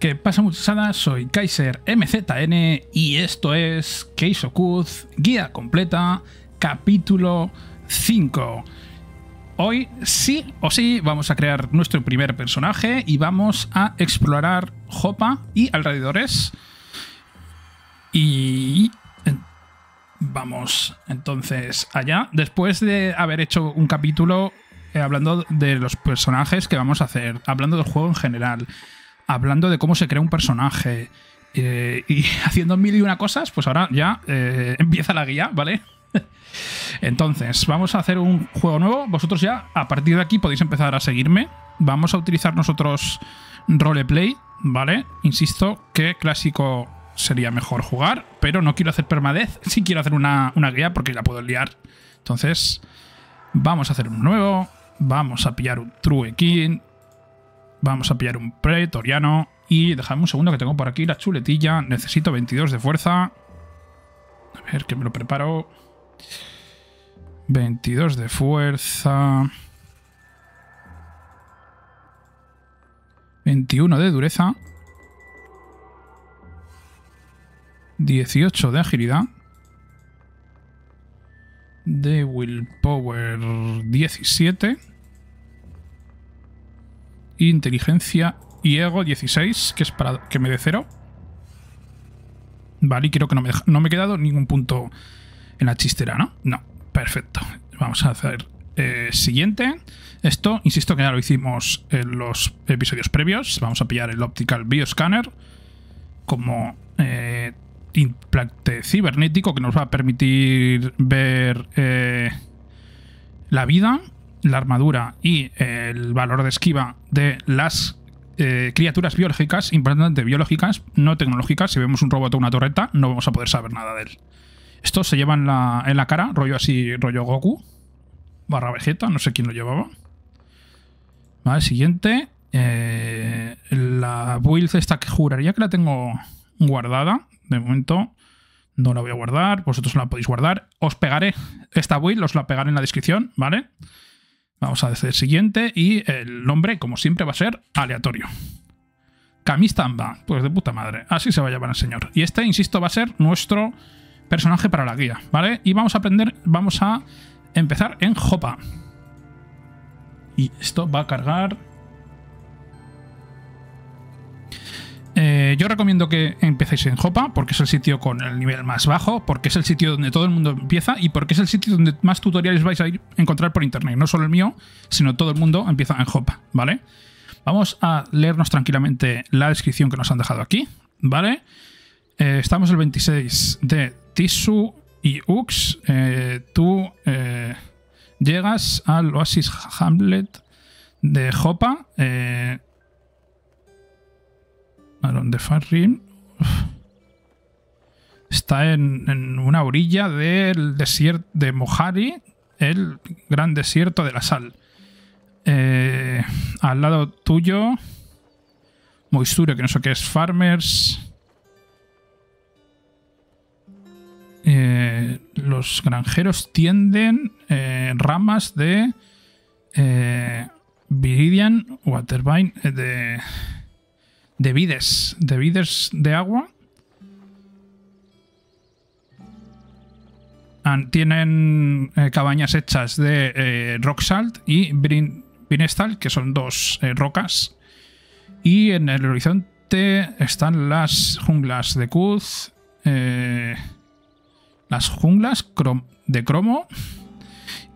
¿Qué pasa muchachada? Soy Kaiser MZN y esto es Keisokuz, guía completa, capítulo 5. Hoy sí o sí vamos a crear nuestro primer personaje y vamos a explorar Jopa y alrededores. Y vamos entonces allá. Después de haber hecho un capítulo eh, hablando de los personajes que vamos a hacer, hablando del juego en general hablando de cómo se crea un personaje eh, y haciendo mil y una cosas, pues ahora ya eh, empieza la guía, ¿vale? Entonces, vamos a hacer un juego nuevo. Vosotros ya, a partir de aquí, podéis empezar a seguirme. Vamos a utilizar nosotros roleplay, ¿vale? Insisto que clásico sería mejor jugar, pero no quiero hacer permadez. Sí quiero hacer una, una guía porque la puedo liar. Entonces, vamos a hacer un nuevo. Vamos a pillar un True King. Vamos a pillar un pretoriano. Y dejadme un segundo que tengo por aquí la chuletilla. Necesito 22 de fuerza. A ver, que me lo preparo. 22 de fuerza. 21 de dureza. 18 de agilidad. De willpower 17 inteligencia y ego 16, que es para que me dé cero. Vale, y creo que no me, no me he quedado ningún punto en la chistera, ¿no? No, perfecto. Vamos a hacer eh, siguiente. Esto, insisto que ya lo hicimos en los episodios previos. Vamos a pillar el Optical Bioscanner como eh, implante cibernético que nos va a permitir ver eh, la vida la armadura y el valor de esquiva de las eh, criaturas biológicas, importante biológicas, no tecnológicas. Si vemos un robot o una torreta, no vamos a poder saber nada de él. Esto se lleva en la, en la cara, rollo así, rollo Goku, barra Vegeta, no sé quién lo llevaba. Vale, siguiente. Eh, la build esta que juraría que la tengo guardada. De momento no la voy a guardar, vosotros la podéis guardar. Os pegaré esta build, os la pegaré en la descripción, ¿vale? Vamos a hacer siguiente y el nombre, como siempre, va a ser aleatorio. Camistamba, pues de puta madre. Así se va a llamar el señor. Y este, insisto, va a ser nuestro personaje para la guía, ¿vale? Y vamos a aprender, vamos a empezar en Jopa. Y esto va a cargar Eh, yo recomiendo que empecéis en Jopa, porque es el sitio con el nivel más bajo, porque es el sitio donde todo el mundo empieza y porque es el sitio donde más tutoriales vais a ir encontrar por internet. No solo el mío, sino todo el mundo empieza en Jopa, ¿vale? Vamos a leernos tranquilamente la descripción que nos han dejado aquí, ¿vale? Eh, estamos el 26 de Tisu y Ux. Eh, tú llegas al Oasis Hamlet de Jopa. Aaron de Farrin está en, una orilla del desierto de Mojari, el gran desierto de la sal. Eh, al lado tuyo, Moisture, que no sé qué es, Farmers. Eh, los granjeros tienden eh, ramas de Viridian Watervine de de vides, de vides de agua. Tienen eh, cabañas hechas de eh, rock salt y Binestal, que son dos eh, rocas. Y en el horizonte están las junglas de Kuz, las junglas de cromo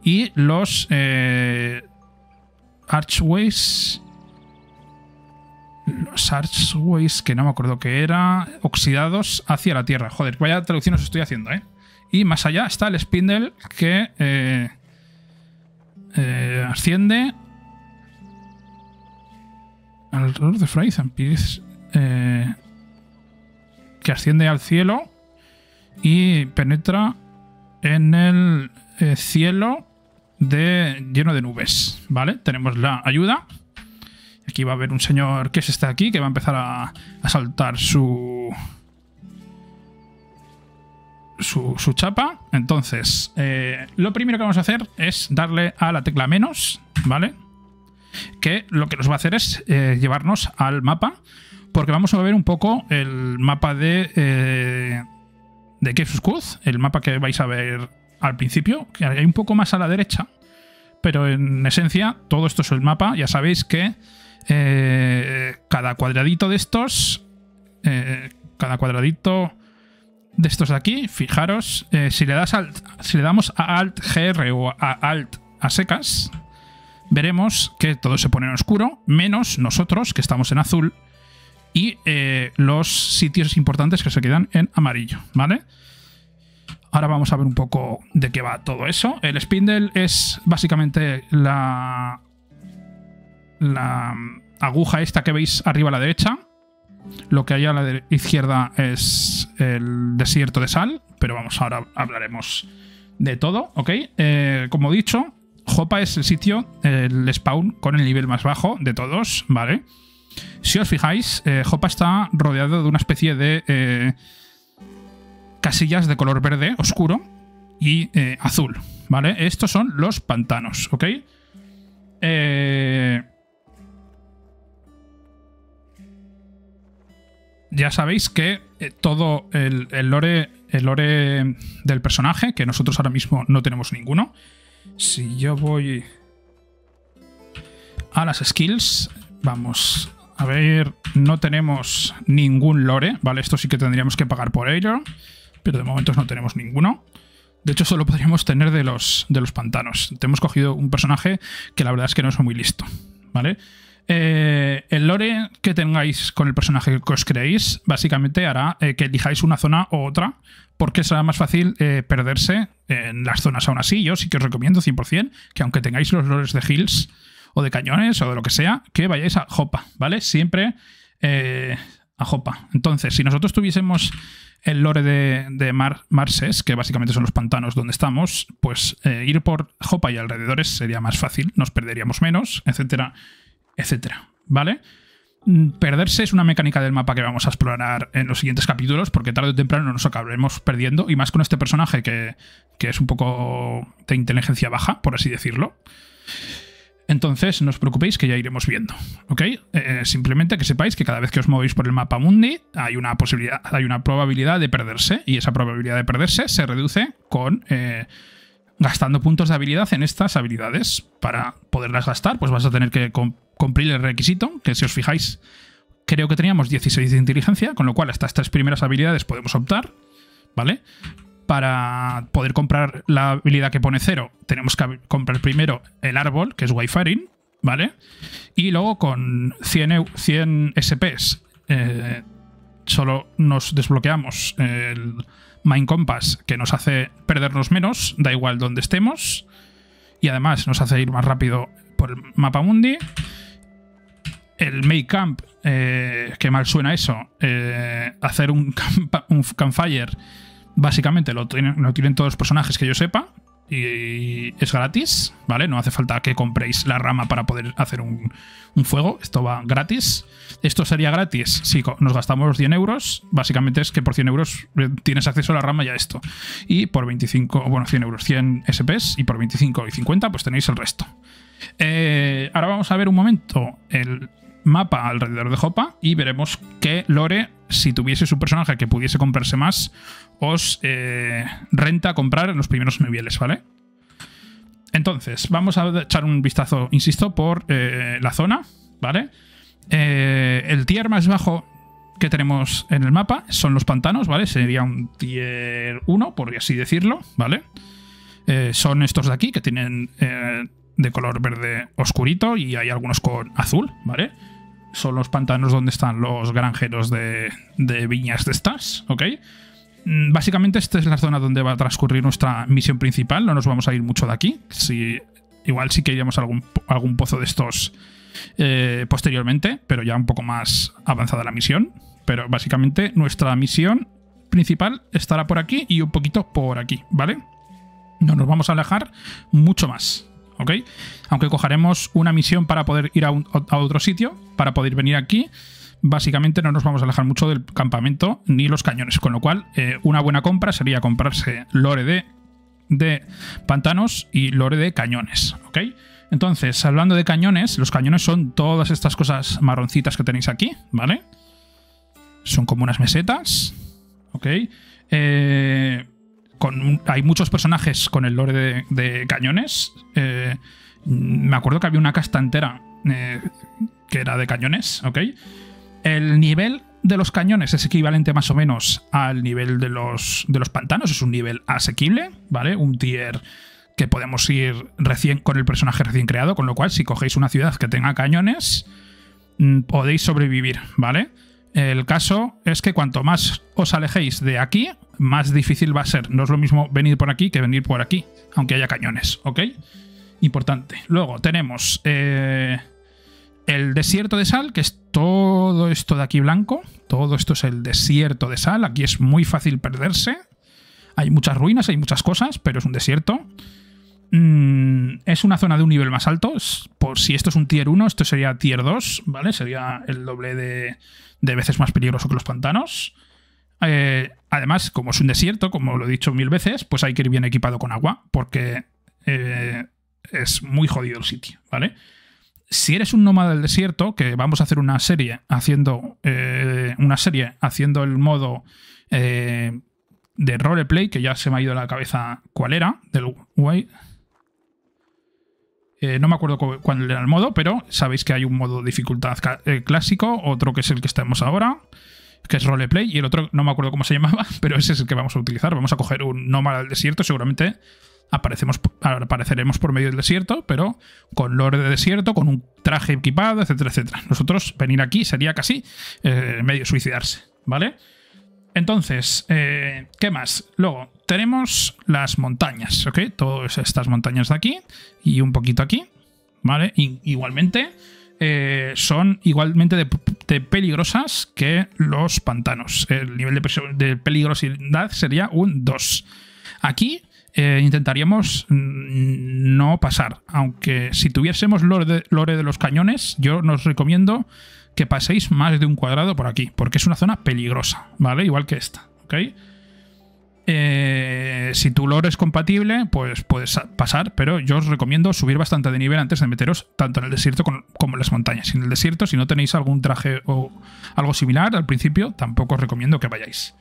y los archways los archways, que no me acuerdo qué era, oxidados hacia la Tierra. Joder, vaya traducción os estoy haciendo, ¿eh? Y más allá está el spindle que eh, eh, asciende alrededor de Fray eh, que asciende al cielo y penetra en el eh, cielo lleno de nubes, ¿vale? Tenemos la ayuda Aquí va a haber un señor que es este aquí, que va a empezar a, saltar su, su, chapa. Entonces, eh, lo primero que vamos a hacer es darle a la tecla menos, ¿vale? Que lo que nos va a hacer es eh, llevarnos al mapa porque vamos a ver un poco el mapa de, eh, de Kefskuz, el mapa que vais a ver al principio, que hay un poco más a la derecha, pero en esencia todo esto es el mapa. Ya sabéis que eh, cada cuadradito de estos, eh, cada cuadradito de estos de aquí, fijaros, eh, si, le das si le damos a Alt GR o a Alt a secas, veremos que todo se pone en oscuro, menos nosotros, que estamos en azul, y los sitios importantes que se quedan en amarillo, ¿vale? Ahora vamos a ver un poco de qué va todo eso. El spindle es básicamente la, la aguja esta que veis arriba a la derecha. Lo que hay a la izquierda es el desierto de sal, pero vamos, ahora hablaremos de todo, ¿ok? Eh, como dicho, Jopa es el sitio, el spawn con el nivel más bajo de todos, ¿vale? Si os fijáis, eh, Jopa está rodeado de una especie de eh, casillas de color verde oscuro y azul, ¿vale? Estos son los pantanos, ¿ok? Eh, ya sabéis que eh, todo el, lore, el lore del personaje, que nosotros ahora mismo no tenemos ninguno. Si yo voy a las skills, vamos a ver, no tenemos ningún lore, ¿vale? Esto sí que tendríamos que pagar por ello, pero de momento no tenemos ninguno. De hecho, solo podríamos tener de los, de los pantanos. Hemos cogido un personaje que la verdad es que no es muy listo, ¿vale? Eh, el lore que tengáis con el personaje que os creéis, básicamente hará eh, que elijáis una zona u otra, porque será más fácil eh, perderse en las zonas aún así. Yo sí que os recomiendo 100% que aunque tengáis los lores de hills o de cañones o de lo que sea, que vayáis a Jopa, ¿vale? Siempre a Jopa. Entonces, si nosotros tuviésemos el lore de, Marses, que básicamente son los pantanos donde estamos, pues ir por Jopa y alrededores sería más fácil, nos perderíamos menos, etcétera etcétera, ¿vale? Mm, perderse es una mecánica del mapa que vamos a explorar en los siguientes capítulos, porque tarde o temprano nos acabaremos perdiendo, y más con este personaje que, es un poco de inteligencia baja, por así decirlo. Entonces, no os preocupéis que ya iremos viendo, ¿ok? Eh, simplemente que sepáis que cada vez que os movéis por el mapa mundi hay una posibilidad, hay una probabilidad de perderse, y esa probabilidad de perderse se reduce con... Eh, gastando puntos de habilidad en estas habilidades. Para poderlas gastar, pues vas a tener que cumplir el requisito, que si os fijáis, creo que teníamos 16 de inteligencia, con lo cual hasta estas primeras habilidades podemos optar, ¿vale? Para poder comprar la habilidad que pone cero, tenemos que comprar primero el árbol, que es Wi-Fi, ¿vale? Y luego con 100, 100 SPs eh, solo nos desbloqueamos el Mind Compass, que nos hace perdernos menos, da igual donde estemos. Y además nos hace ir más rápido por el mapa mundi. El Make Camp, eh, que mal suena eso, eh, hacer un, un campfire, básicamente lo tienen, lo tienen todos los personajes que yo sepa y es gratis, ¿vale? No hace falta que compréis la rama para poder hacer un, fuego, esto va gratis. Esto sería gratis si nos gastamos 100 euros, básicamente es que por 100 euros eh, tienes acceso a la rama y a esto. Y por 25, bueno, 100 euros, 100 SPs, y por 25 y 50 pues tenéis el resto. Eh, ahora vamos a ver un momento el mapa alrededor de Jopa y veremos que Lore, si tuviese su personaje que pudiese comprarse más, os eh, renta comprar en los primeros niveles, ¿vale? Entonces, vamos a echar un vistazo, insisto, por eh, la zona, ¿vale? Eh, el tier más bajo que tenemos en el mapa son los pantanos, ¿vale? Sería un tier 1, por así decirlo, ¿vale? son estos de aquí que tienen de color verde oscurito y hay algunos con azul, ¿vale? Son los pantanos donde están los granjeros de, viñas de estas, ¿ok? Mm, básicamente esta es la zona donde va a transcurrir nuestra misión principal. No nos vamos a ir mucho de aquí. Si, igual sí que iríamos a algún, algún pozo de estos eh, posteriormente, pero ya un poco más avanzada la misión. Pero básicamente nuestra misión principal estará por aquí y un poquito por aquí, ¿vale? No nos vamos a alejar mucho más, ¿ok? Aunque cogeremos una misión para poder ir a, a otro sitio, para poder venir aquí básicamente no nos vamos a alejar mucho del campamento ni los cañones. Con lo cual, eh, una buena compra sería comprarse lore de, de pantanos y lore de cañones. ¿Ok? Entonces, hablando de cañones, los cañones son todas estas cosas marroncitas que tenéis aquí, ¿vale? son como unas mesetas. ¿Ok? Eh, con, hay muchos personajes con el lore de, cañones. Eh, me acuerdo que había una casta entera eh, que era de cañones, ¿ok? El nivel de los cañones es equivalente más o menos al nivel de los, de los pantanos, es un nivel asequible, ¿vale? Un tier que podemos ir recién con el personaje recién creado, con lo cual si cogéis una ciudad que tenga cañones, mm, podéis sobrevivir, ¿vale? El caso es que cuanto más os alejéis de aquí, más difícil va a ser. No es lo mismo venir por aquí que venir por aquí, aunque haya cañones, ¿ok? Importante. Luego tenemos eh, el desierto de sal, que es todo esto de aquí blanco. Todo esto es el desierto de sal. Aquí es muy fácil perderse. Hay muchas ruinas, hay muchas cosas, pero es un desierto. Mm, es una zona de un nivel más alto. Por si esto es un tier 1, esto sería tier 2, ¿vale? Sería el doble de, veces más peligroso que los pantanos. Eh, además, como es un desierto, como lo he dicho mil veces, pues hay que ir bien equipado con agua, porque eh, es muy jodido el sitio, ¿vale? Si eres un nómada del desierto, que vamos a hacer una serie haciendo eh, una serie haciendo el modo de roleplay, que ya se me ha ido a la cabeza cuál era, del. Eh, no me acuerdo cuál era el modo, pero sabéis que hay un modo dificultad clásico, otro que es el que estamos ahora, que es roleplay, y el otro no me acuerdo cómo se llamaba, pero ese es el que vamos a utilizar. Vamos a coger un nómada del desierto, seguramente aparecemos, apareceremos por medio del desierto, pero con lore de desierto, con un traje equipado, etcétera, etcétera. Nosotros venir aquí sería casi eh, medio suicidarse, ¿vale? Entonces, eh, ¿qué más? Luego, tenemos las montañas, ¿ok? Todas estas montañas de aquí y un poquito aquí, ¿vale? igualmente, eh, son igualmente de, peligrosas que los pantanos. El nivel de, de peligrosidad sería un 2. Aquí eh, intentaríamos mm, no pasar. Aunque si tuviésemos lore de, los cañones, yo nos recomiendo que paséis más de un cuadrado por aquí, porque es una zona peligrosa, ¿vale? Igual que esta, ¿ok? Eh, si tu lore es compatible, pues puedes pasar, pero yo os recomiendo subir bastante de nivel antes de meteros tanto en el desierto como en las montañas. En el desierto, si no tenéis algún traje o algo similar al principio, tampoco os recomiendo que vayáis.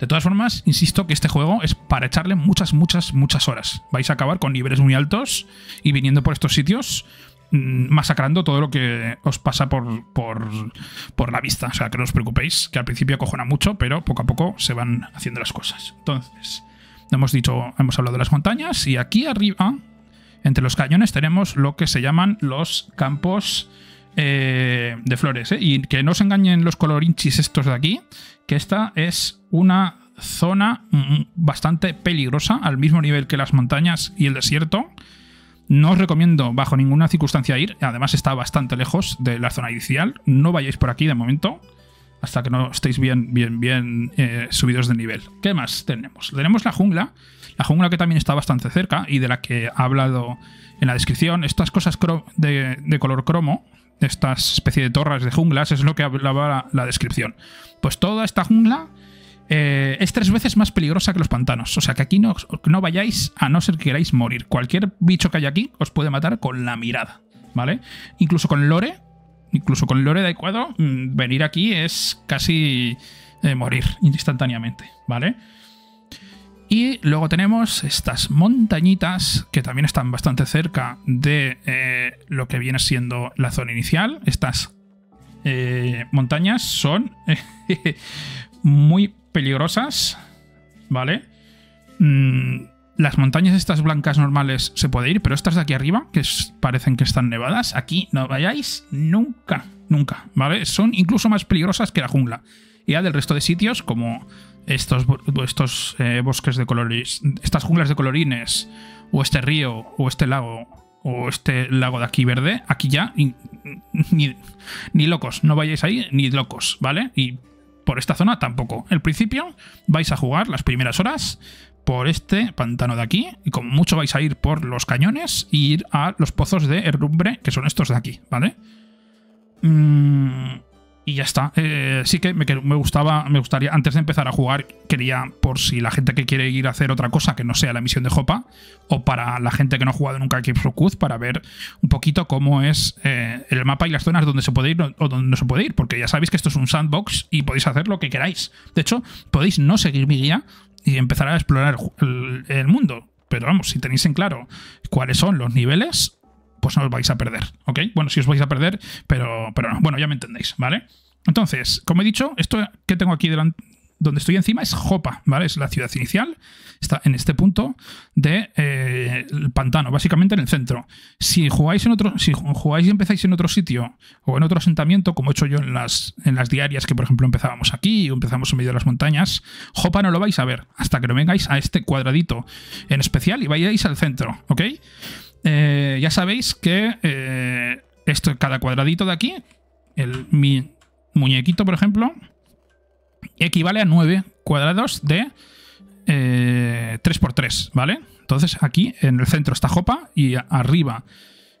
De todas formas, insisto que este juego es para echarle muchas, muchas, muchas horas. Vais a acabar con niveles muy altos y viniendo por estos sitios masacrando todo lo que os pasa por, por, la vista. O sea, que no os preocupéis, que al principio acojona mucho, pero poco a poco se van haciendo las cosas. Entonces, hemos dicho, hemos hablado de las montañas y aquí arriba, entre los cañones, tenemos lo que se llaman los campos eh, de flores. ¿eh? Y que no os engañen los colorinchis estos de aquí, que esta es una zona mm, bastante peligrosa, al mismo nivel que las montañas y el desierto. No os recomiendo bajo ninguna circunstancia ir, además está bastante lejos de la zona inicial. No vayáis por aquí de momento, hasta que no estéis bien, bien, bien eh, subidos de nivel. ¿Qué más tenemos? Tenemos la jungla, la jungla que también está bastante cerca y de la que ha hablado en la descripción. Estas cosas de, color cromo, estas especie de torres de junglas, es lo que hablaba la descripción. Pues toda esta jungla eh, es tres veces más peligrosa que los pantanos. O sea que aquí no, no vayáis a no ser que queráis morir. Cualquier bicho que haya aquí os puede matar con la mirada. ¿Vale? Incluso con lore, incluso con lore adecuado, mm, venir aquí es casi eh, morir instantáneamente. ¿Vale? Y luego tenemos estas montañitas que también están bastante cerca de eh, lo que viene siendo la zona inicial. Estas montañas son muy peligrosas, ¿vale? Mm, las montañas estas blancas normales se puede ir, pero estas de aquí arriba, que parecen que están nevadas, aquí no vayáis nunca, nunca, ¿vale? Son incluso más peligrosas que la jungla. Y ya del resto de sitios, como estos, estos eh, bosques de colores, estas junglas de colorines, o este río, o este lago, o este lago de aquí verde, aquí ya ni, ni locos, no vayáis ahí ni locos, ¿vale? Y por esta zona tampoco. El principio vais a jugar las primeras horas por este pantano de aquí y como mucho vais a ir por los cañones y ir a los pozos de herrumbre que son estos de aquí, ¿vale? Mm, Y ya está. Eh, sí que me, gustaba, me gustaría, antes de empezar a jugar, quería, por si la gente que quiere ir a hacer otra cosa que no sea la misión de Hopa, o para la gente que no ha jugado nunca a Cape Kuz, para ver un poquito cómo es eh, el mapa y las zonas donde se puede ir o donde no se puede ir, porque ya sabéis que esto es un sandbox y podéis hacer lo que queráis. De hecho, podéis no seguir mi guía y empezar a explorar el, el mundo. Pero vamos, si tenéis en claro cuáles son los niveles, pues no os vais a perder, ¿ok? Bueno, si os vais a perder, pero, pero no. Bueno, ya me entendéis, ¿vale? Entonces, como he dicho, esto que tengo aquí donde estoy encima es Jopa, ¿vale? Es la ciudad inicial, está en este punto del de, eh, pantano, básicamente en el centro. Si jugáis en otro, si jugáis y empezáis en otro sitio o en otro asentamiento, como he hecho yo en las, en las diarias, que por ejemplo empezábamos aquí o empezamos en medio de las montañas, Jopa no lo vais a ver hasta que no vengáis a este cuadradito en especial y vayáis al centro, ¿ok? Eh, ya sabéis que eh, esto, cada cuadradito de aquí, el, mi muñequito, por ejemplo, equivale a 9 cuadrados de 3x3, ¿vale? Entonces aquí en el centro está Jopa y arriba,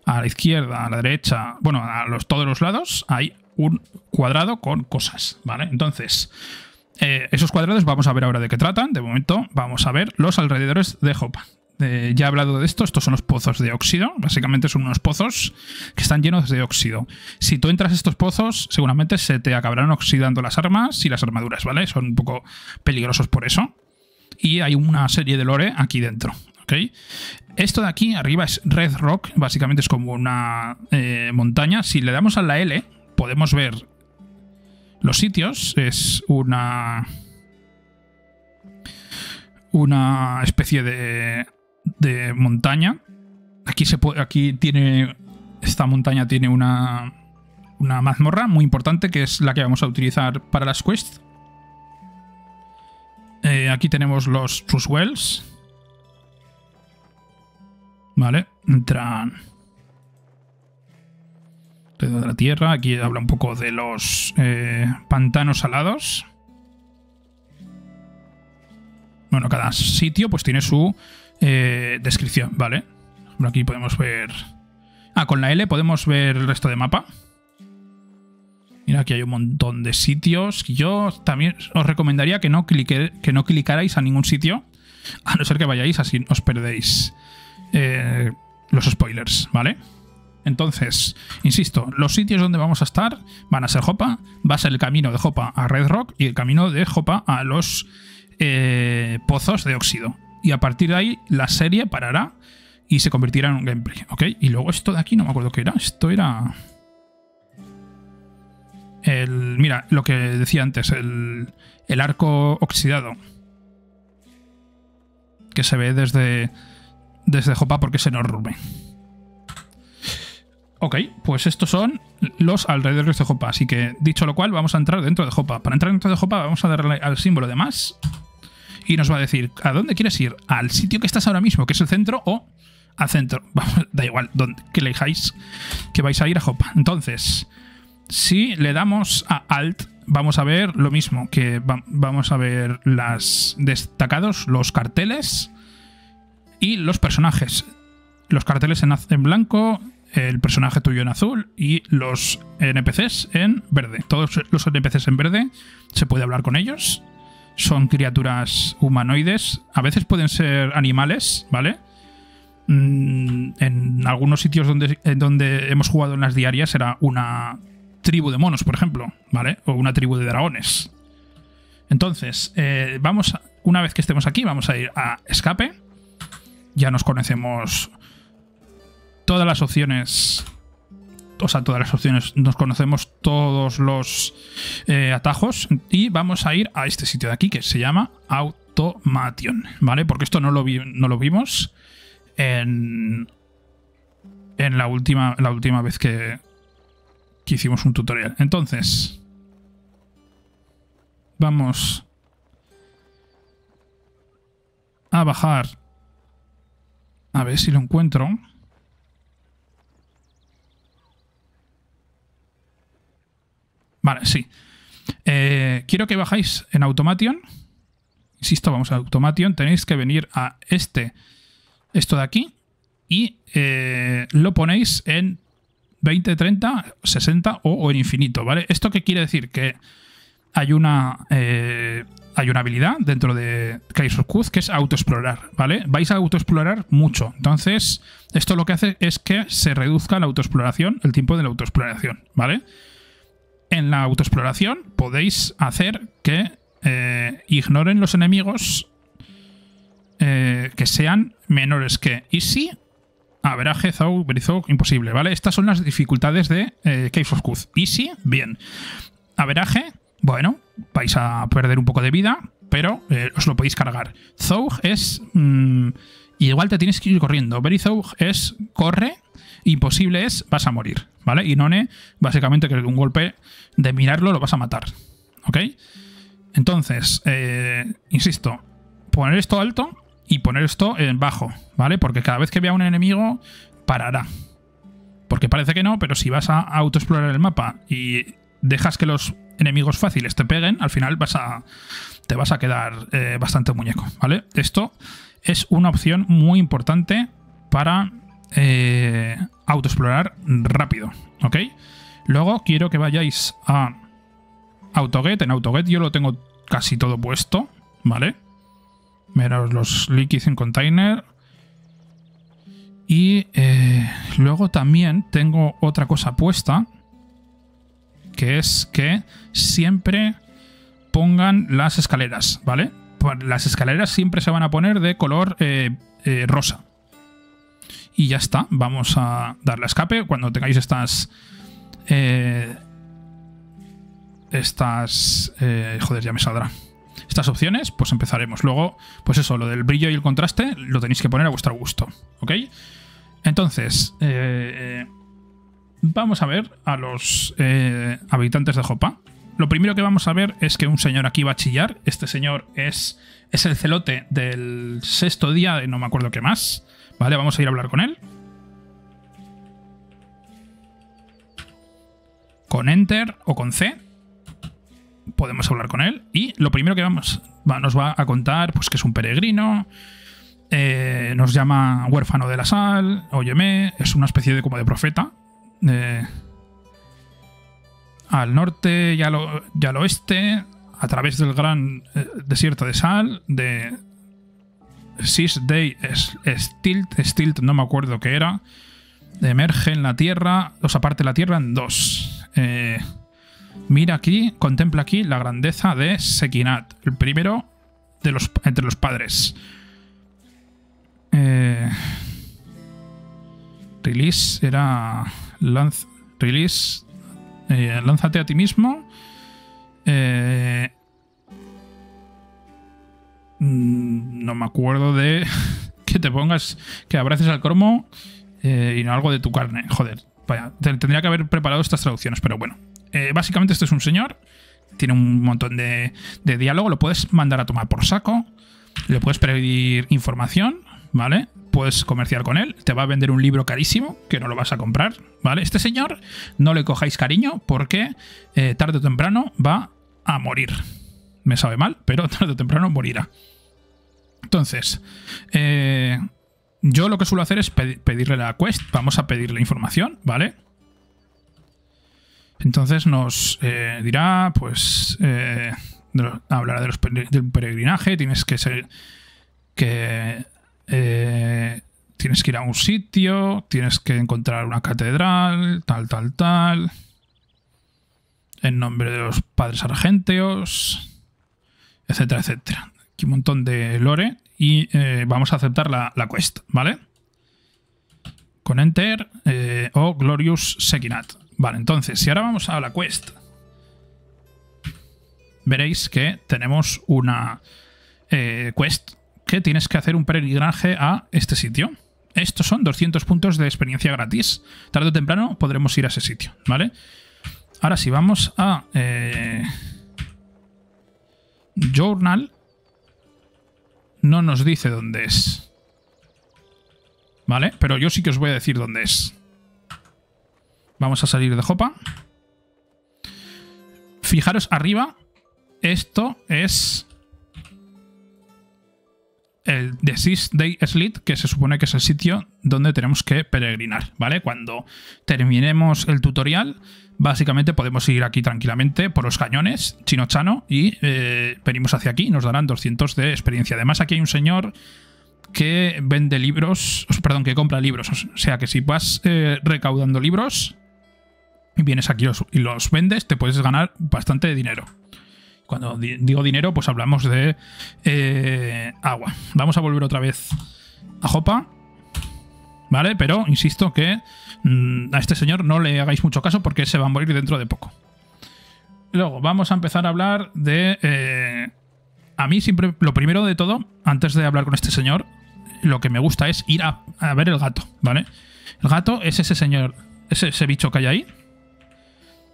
a la izquierda, a la derecha, bueno, a los, todos los lados hay un cuadrado con cosas, ¿vale? Entonces, eh, esos cuadrados vamos a ver ahora de qué tratan. De momento vamos a ver los alrededores de Jopa. Ya he hablado de esto, estos son los pozos de óxido, básicamente son unos pozos que están llenos de óxido. Si tú entras a estos pozos, seguramente se te acabarán oxidando las armas y las armaduras, ¿vale? Son un poco peligrosos por eso. Y hay una serie de lore aquí dentro, ¿ok? Esto de aquí arriba es Red Rock, básicamente es como una eh, montaña. Si le damos a la L, podemos ver los sitios. Es una una especie de de montaña. Aquí, se puede, aquí tiene. Esta montaña tiene una, una mazmorra muy importante que es la que vamos a utilizar para las quests. Eh, aquí tenemos los wells Vale, entran. de la tierra. Aquí habla un poco de los eh, pantanos salados. Bueno, cada sitio pues tiene su eh, descripción, ¿vale? Aquí podemos ver... Ah, con la L podemos ver el resto de mapa. Mira, aquí hay un montón de sitios. Yo también os recomendaría que no, que no clicarais a ningún sitio. A no ser que vayáis, así os perdéis eh, los spoilers, ¿vale? Entonces, insisto, los sitios donde vamos a estar van a ser Jopa, va a ser el camino de Jopa a Red Rock y el camino de Jopa a los eh, pozos de óxido y a partir de ahí la serie parará y se convertirá en un gameplay, ¿ok? Y luego esto de aquí no me acuerdo qué era, esto era... El, mira, lo que decía antes, el, el arco oxidado. Que se ve desde, desde Jopa porque es enorme. Ok, pues estos son los alrededores de Jopa. Así que, dicho lo cual, vamos a entrar dentro de Jopa. Para entrar dentro de Jopa vamos a darle al símbolo de más y nos va a decir, ¿a dónde quieres ir? ¿Al sitio que estás ahora mismo, que es el centro, o al centro? da igual, donde, que elijáis que vais a ir a Hopa. Entonces, si le damos a Alt, vamos a ver lo mismo, que vamos a ver las destacados, los carteles y los personajes. Los carteles en blanco, el personaje tuyo en azul y los NPCs en verde. Todos los NPCs en verde se puede hablar con ellos son criaturas humanoides. A veces pueden ser animales, ¿vale? Mm, en algunos sitios donde, donde hemos jugado en las diarias era una tribu de monos, por ejemplo, ¿vale? O una tribu de dragones. Entonces, eh, vamos, una vez que estemos aquí, vamos a ir a escape. Ya nos conocemos todas las opciones o sea, todas las opciones, nos conocemos todos los eh, atajos y vamos a ir a este sitio de aquí que se llama Automation, ¿vale? Porque esto no lo, no lo vimos en, en la, última, la última vez que, que hicimos un tutorial. Entonces, vamos a bajar a ver si lo encuentro. Vale, sí. Eh, quiero que bajáis en Automation. Insisto, vamos a Automation. Tenéis que venir a este, esto de aquí, y eh, lo ponéis en 20, 30, 60 o, en infinito, ¿vale? ¿Esto qué quiere decir? Que hay una, eh, hay una habilidad dentro de Kaiser Kuz que es autoexplorar, ¿vale? Vais a autoexplorar mucho. Entonces, esto lo que hace es que se reduzca la autoexploración, el tiempo de la autoexploración, ¿vale? En la autoexploración podéis hacer que eh, ignoren los enemigos eh, que sean menores que Easy, Averaje, Zau, Berizog, imposible, ¿vale? Estas son las dificultades de eh, of Kuz. Easy, bien. Averaje, bueno, vais a perder un poco de vida, pero eh, os lo podéis cargar. Zoug es... Mm, igual te tienes que ir corriendo. Berizog es corre, imposible es vas a morir, ¿vale? Y None, básicamente que un golpe de mirarlo lo vas a matar, ¿ok? Entonces, eh, insisto, poner esto alto y poner esto en bajo, ¿vale? Porque cada vez que vea un enemigo, parará. Porque parece que no, pero si vas a autoexplorar el mapa y dejas que los enemigos fáciles te peguen, al final vas a, te vas a quedar eh, bastante muñeco, ¿vale? Esto es una opción muy importante para eh, autoexplorar rápido, ¿ok? Luego quiero que vayáis a AutoGet. En AutoGet yo lo tengo casi todo puesto, ¿vale? Menos los liquids en container. Y eh, luego también tengo otra cosa puesta. Que es que siempre pongan las escaleras, ¿vale? Las escaleras siempre se van a poner de color eh, eh, rosa. Y ya está. Vamos a darle a escape. Cuando tengáis estas... estas... joder, ya me saldrá estas opciones, pues empezaremos. Luego, pues eso, lo del brillo y el contraste lo tenéis que poner a vuestro gusto, ¿ok? Entonces, eh, vamos a ver a los eh, habitantes de Jopa. Lo primero que vamos a ver es que un señor aquí va a chillar. Este señor es, es el celote del sexto día no me acuerdo qué más. Vale, vamos a ir a hablar con él. Con Enter o con C podemos hablar con él. Y lo primero que vamos, nos va a contar, pues que es un peregrino. Eh, nos llama huérfano de la sal, óyeme, es una especie de como de profeta. al norte y al, oeste, a través del gran eh, desierto de sal, de Six Day Stilt, Stilt, no me acuerdo qué era, emerge en la tierra, o sea, parte la tierra en dos. Eh, Mira aquí, contempla aquí la grandeza de Sekinat, el primero de los, entre los padres. Eh, release era. release. Eh, lánzate a ti mismo. Eh, no me acuerdo de que te pongas. Que abraces al cromo y no algo de tu carne. Joder, vaya, tendría que haber preparado estas traducciones, pero bueno. Eh, básicamente este es un señor, tiene un montón de, diálogo, lo puedes mandar a tomar por saco, le puedes pedir información, ¿vale? Puedes comerciar con él, te va a vender un libro carísimo que no lo vas a comprar, ¿vale? Este señor no le cojáis cariño porque eh, tarde o temprano va a morir. Me sabe mal, pero tarde o temprano morirá. Entonces, eh, yo lo que suelo hacer es pedirle la quest, vamos a pedirle información, ¿vale? Entonces nos eh, dirá, pues, eh, hablará de los, del peregrinaje, tienes que ser, que tienes que ir a un sitio, tienes que encontrar una catedral, tal, tal, tal, en nombre de los padres argenteos, etcétera, etcétera. Aquí un montón de lore y vamos a aceptar la, la, quest, ¿vale? Con Enter o Glorious Sekinat. Vale, entonces, si ahora vamos a la quest, veréis que tenemos una eh, quest que tienes que hacer un peregrinaje a este sitio. Estos son 200 puntos de experiencia gratis. Tarde o temprano podremos ir a ese sitio, ¿vale? Ahora si vamos a eh, Journal, no nos dice dónde es. ¿Vale? Pero yo sí que os voy a decir dónde es. Vamos a salir de Jopa. Fijaros arriba. Esto es el The Day Slit, que se supone que es el sitio donde tenemos que peregrinar, ¿vale? Cuando terminemos el tutorial, básicamente podemos ir aquí tranquilamente por los cañones, chino chano, y eh, venimos hacia aquí nos darán 200 de experiencia. Además, aquí hay un señor que vende libros, perdón, que compra libros. O sea que si vas eh, recaudando libros y vienes aquí y los vendes, te puedes ganar bastante dinero. Cuando digo dinero, pues hablamos de eh, agua. Vamos a volver otra vez a Jopa. ¿Vale? Pero insisto que mm, a este señor no le hagáis mucho caso porque se va a morir dentro de poco. Luego, vamos a empezar a hablar de... Eh, a mí siempre, lo primero de todo, antes de hablar con este señor, lo que me gusta es ir a, ver el gato, ¿vale? El gato es ese señor, ese, ese bicho que hay ahí,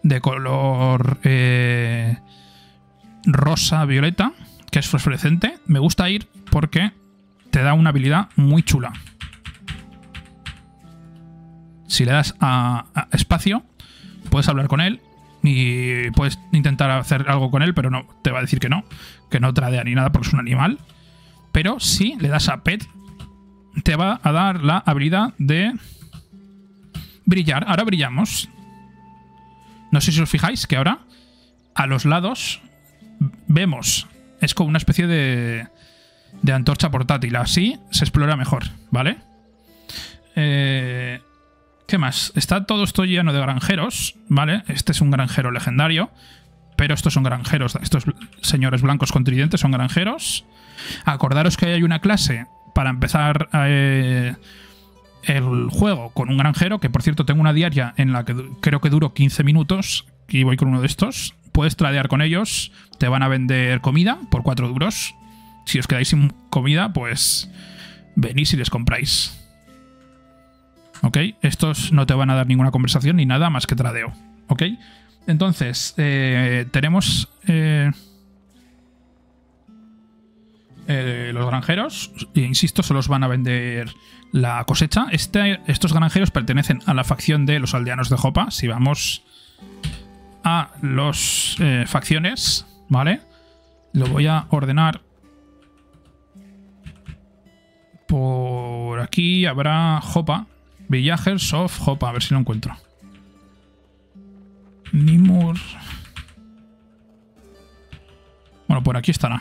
de color eh, rosa, violeta, que es fosforescente. Me gusta ir porque te da una habilidad muy chula. Si le das a, espacio, puedes hablar con él y puedes intentar hacer algo con él, pero no te va a decir que no, que no tradea ni nada porque es un animal. Pero si le das a pet, te va a dar la habilidad de brillar. Ahora brillamos. No sé si os fijáis que ahora a los lados vemos, es como una especie de, de antorcha portátil. Así se explora mejor, ¿vale? Eh, ¿Qué más? Está todo esto lleno de granjeros, ¿vale? Este es un granjero legendario, pero estos son granjeros, estos señores blancos con tridentes son granjeros. Acordaros que hay una clase para empezar eh, el juego con un granjero, que por cierto tengo una diaria en la que creo que duro 15 minutos y voy con uno de estos puedes tradear con ellos, te van a vender comida por 4 duros. Si os quedáis sin comida, pues venís y les compráis. ¿Ok? Estos no te van a dar ninguna conversación ni nada más que tradeo. ¿Ok? Entonces, eh, tenemos eh, eh, los granjeros. E insisto, solo os van a vender la cosecha. Este, estos granjeros pertenecen a la facción de los aldeanos de Jopa. Si vamos a los eh, facciones, ¿vale? Lo voy a ordenar por aquí. Habrá Jopa, Villagers of Jopa, a ver si lo encuentro. Nimur. Bueno, por aquí estará.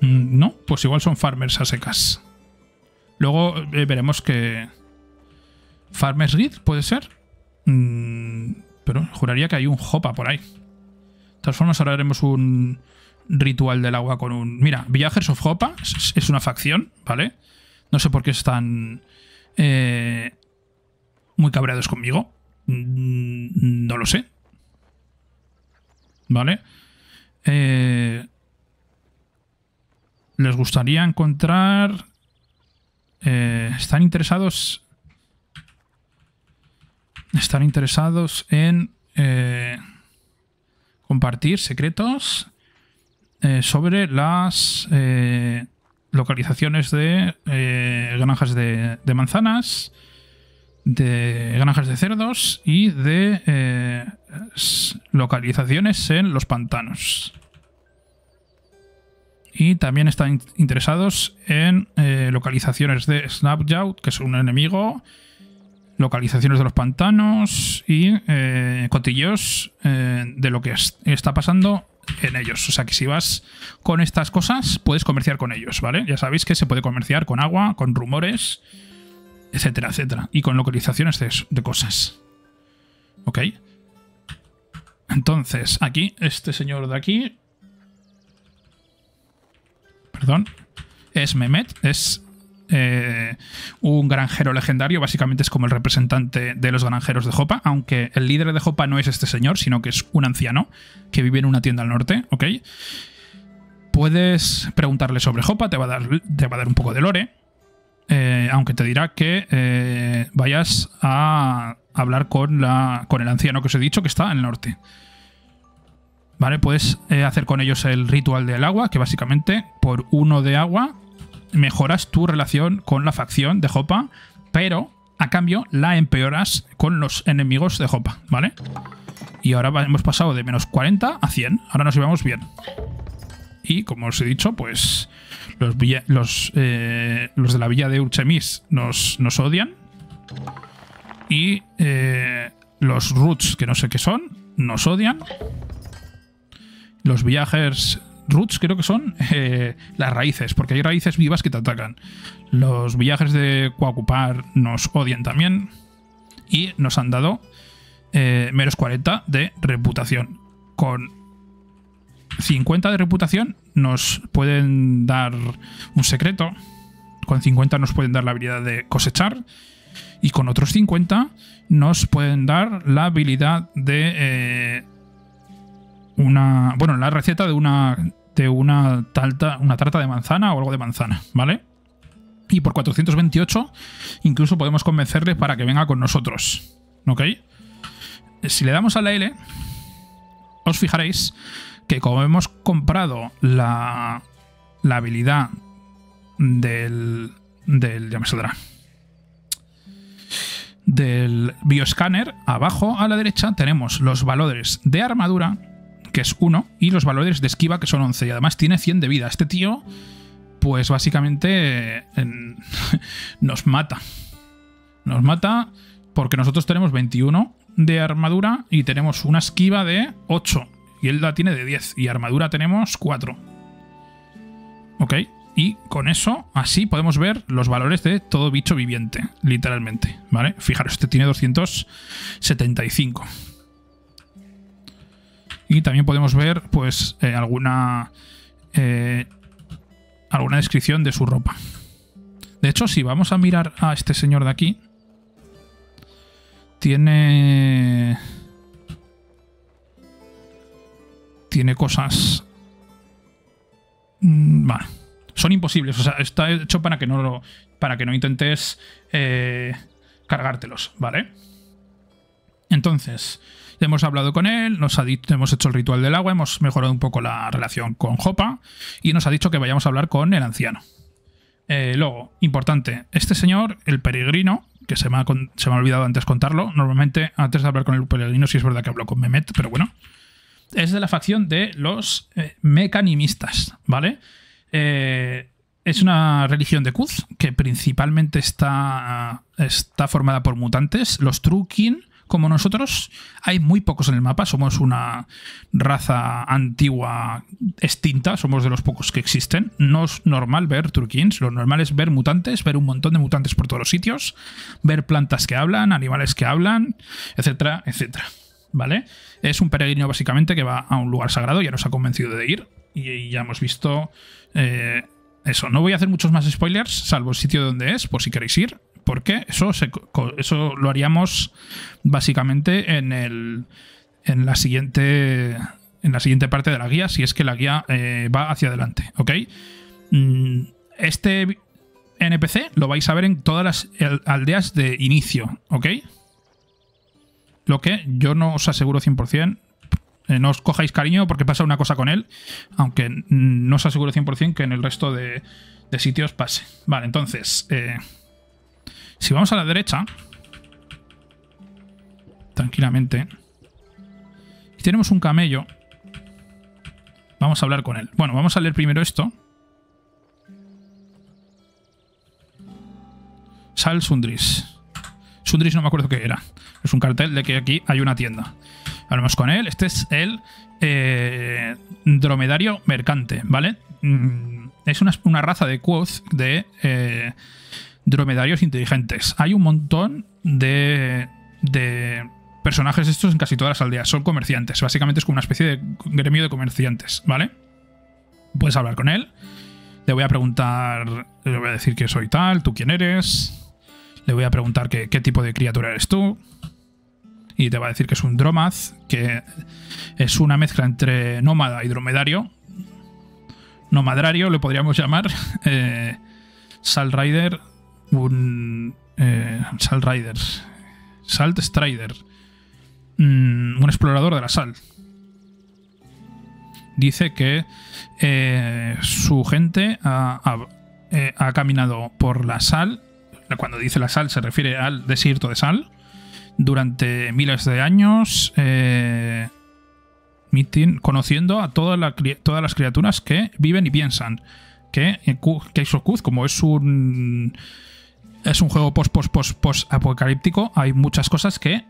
No, pues igual son farmers a secas. Luego eh, veremos que... Farmers Read, ¿puede ser? Mm, pero juraría que hay un Jopa por ahí. De todas formas, ahora haremos un ritual del agua con un... Mira, Villagers of Jopa es una facción, ¿vale? No sé por qué están eh, muy cabreados conmigo. Mm, no lo sé. ¿Vale? Eh, les gustaría encontrar... Eh, están interesados están interesados en eh, compartir secretos eh, sobre las localizaciones de granjas de, manzanas, de granjas de cerdos y de localizaciones en los pantanos. Y también están interesados en localizaciones de Snapjout, que es un enemigo localizaciones de los pantanos y eh, cotillos eh, de lo que está pasando en ellos. O sea que si vas con estas cosas, puedes comerciar con ellos, ¿vale? Ya sabéis que se puede comerciar con agua, con rumores, etcétera, etcétera. Y con localizaciones de, de cosas. ¿Ok? Entonces, aquí, este señor de aquí... Perdón. Es Mehmet, es eh, un granjero legendario, básicamente es como el representante de los granjeros de Jopa, aunque el líder de Jopa no es este señor, sino que es un anciano que vive en una tienda al norte. Puedes preguntarle sobre Jopa, te va a dar, te va a dar un poco de lore, eh, aunque te dirá que eh, vayas a hablar con, la, con el anciano que os he dicho que está el norte. ¿Vale? Puedes hacer con ellos el ritual del agua, que básicamente por uno de agua mejoras tu relación con la facción de Jopa, pero a cambio la empeoras con los enemigos de Jopa, ¿vale? Y ahora hemos pasado de menos 40 a 100. Ahora nos llevamos bien. Y como os he dicho, pues los, los, eh, los de la villa de Urchemis nos, nos odian. Y eh, los Roots, que no sé qué son, nos odian. Los villagers Roots creo que son eh, las raíces, porque hay raíces vivas que te atacan. Los villagers de Coacupar nos odian también. Y nos han dado eh, menos 40 de reputación. Con 50 de reputación nos pueden dar un secreto. Con 50 nos pueden dar la habilidad de cosechar. Y con otros 50 nos pueden dar la habilidad de eh, una. Bueno, la receta de una. De una tarta, una tarta de manzana o algo de manzana, ¿vale? Y por 428 incluso podemos convencerle para que venga con nosotros. ¿Ok? Si le damos a la L, os fijaréis que como hemos comprado la, la habilidad del, del... ya me saldrá. Del bioscanner, abajo a la derecha tenemos los valores de armadura, que es 1, y los valores de esquiva, que son 11. Y además tiene 100 de vida. Este tío, pues básicamente eh, nos mata. Nos mata porque nosotros tenemos 21 de armadura y tenemos una esquiva de 8. Y él la tiene de 10. Y armadura tenemos 4. Ok. Y con eso, así podemos ver los valores de todo bicho viviente, literalmente. ¿Vale? Fijaros, este tiene 275. Y también podemos ver, pues, eh, alguna. eh, alguna descripción de su ropa. De hecho, si vamos a mirar a este señor de aquí, tiene. Tiene cosas. Mm, Vale. Son imposibles. O sea, está hecho para que no lo. Para que no intentes. eh, cargártelos, ¿vale? Entonces, hemos hablado con él, nos hemos hecho el ritual del agua, hemos mejorado un poco la relación con Jopa y nos ha dicho que vayamos a hablar con el anciano. Eh, luego, importante, este señor, el peregrino, que se me, ha, con- se me ha olvidado antes contarlo, normalmente antes de hablar con el peregrino sí es verdad que hablo con Mehmet, pero bueno, es de la facción de los eh, mecanimistas, ¿vale? Eh, es una religión de Kuz que principalmente está, está formada por mutantes. Los Trukin, como nosotros, hay muy pocos en el mapa. Somos una raza antigua extinta, somos de los pocos que existen. No es normal ver Turkins, lo normal es ver mutantes, ver un montón de mutantes por todos los sitios, ver plantas que hablan, animales que hablan, etcétera, etcétera. ¿Vale? Es un peregrino básicamente que va a un lugar sagrado, ya nos ha convencido de ir y ya hemos visto eh, eso. No voy a hacer muchos más spoilers, salvo el sitio donde es, por si queréis ir, porque eso, eso lo haríamos básicamente en, el, en, la siguiente, en la siguiente parte de la guía, si es que la guía eh, va hacia adelante, ¿ok? Mm, Este NPC lo vais a ver en todas las aldeas de inicio, ¿ok? Lo que yo no os aseguro 100%. eh, no os cojáis cariño porque pasa una cosa con él, aunque no os aseguro 100% que en el resto de, de sitios pase. Vale, entonces, eh, si vamos a la derecha, tranquilamente, y tenemos un camello, vamos a hablar con él. Bueno, vamos a leer primero esto. Sal Sundris. Sundris no me acuerdo qué era. Es un cartel de que aquí hay una tienda. Hablamos con él. Este es el eh, dromedario mercante, ¿vale? Mm, Es una, una raza de quoz de eh, dromedarios inteligentes. Hay un montón de, de personajes estos en casi todas las aldeas. Son comerciantes. Básicamente es como una especie de gremio de comerciantes, ¿vale? Puedes hablar con él. Le voy a preguntar, le voy a decir que soy tal, tú quién eres. Le voy a preguntar qué, tipo de criatura eres tú. Y te va a decir que es un dromad, que es una mezcla entre nómada y dromedario. Nomadrario le podríamos llamar. Eh, Salt Rider, un. Eh, Salt Rider. Salt Strider. Mm, un explorador de la sal. Dice que eh, su gente eh, ha caminado por la sal. Cuando dice la sal se refiere al desierto de sal. Durante miles de años. eh, meeting, conociendo a todas las criaturas que viven y piensan. Que of Kuz, como es un es un juego post post post post apocalíptico, hay muchas cosas que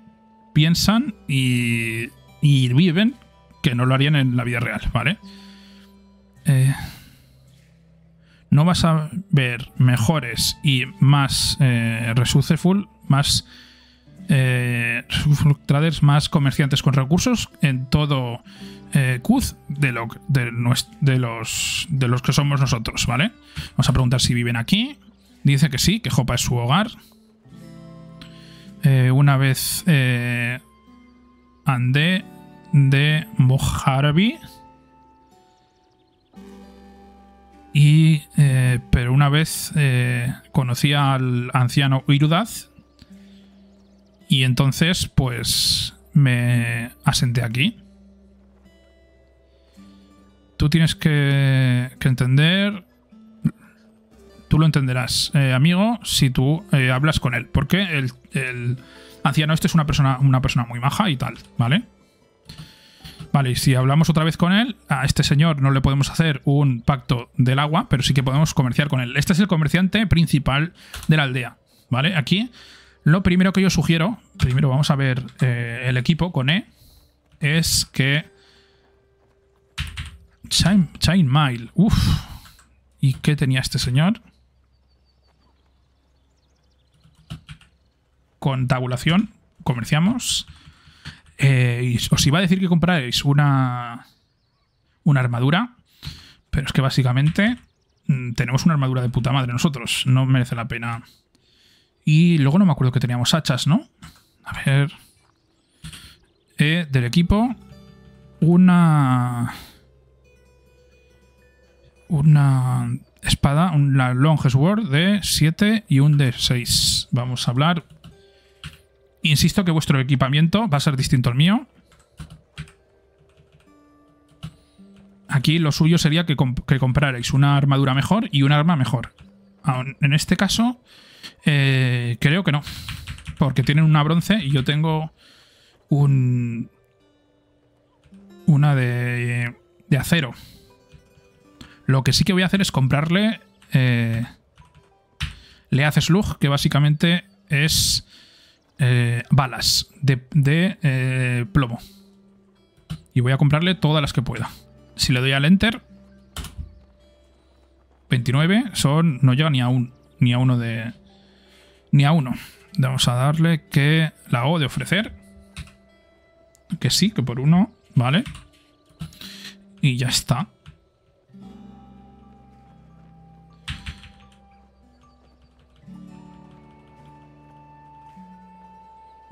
piensan y, y viven que no lo harían en la vida real, ¿vale? Eh, no vas a ver mejores y más eh, resuceful, más eh, traders, más comerciantes con recursos en todo eh, de, los, de los que somos nosotros, ¿vale? Vamos a preguntar si viven aquí. Dice que sí, que Jopa es su hogar. Eh, una vez eh, andé de Mojarabi. Y, eh, pero una vez eh, conocí al anciano Irudaz y entonces pues me asenté aquí. Tú tienes que, entender, lo entenderás, eh, amigo, si tú hablas con él, porque el, el, anciano este es una persona, una persona muy maja y tal, ¿vale? Vale, y si hablamos otra vez con él, a este señor no le podemos hacer un pacto del agua, pero sí que podemos comerciar con él. Este es el comerciante principal de la aldea, ¿vale? Aquí, lo primero que yo sugiero, primero vamos a ver eh, el equipo con E, es que... Chain, Chain Mile, uff. ¿Y qué tenía este señor? Con tabulación, comerciamos. Eh, os iba a decir que compráis una, una armadura, pero es que básicamente mm, tenemos una armadura de puta madre nosotros. No merece la pena. Y luego no me acuerdo que teníamos hachas, ¿no? A ver. Eh, del equipo. Una. Una espada, una long sword de 7 y un de 6. Vamos a hablar Insisto que vuestro equipamiento va a ser distinto al mío. Aquí lo suyo sería que, comprarais una armadura mejor y un arma mejor. En este caso, eh, creo que no. Porque tienen una bronce y yo tengo un... Una de, de acero. Lo que sí que voy a hacer es comprarle... Eh, Leaz Slug, que básicamente es eh, balas de, eh, plomo. Y voy a comprarle todas las que pueda. Si le doy al enter... 29 son... No llega ni a, un, ni a uno de... Ni a uno. Vamos a darle que la O de ofrecer. Que sí, que por uno. Vale. Y ya está.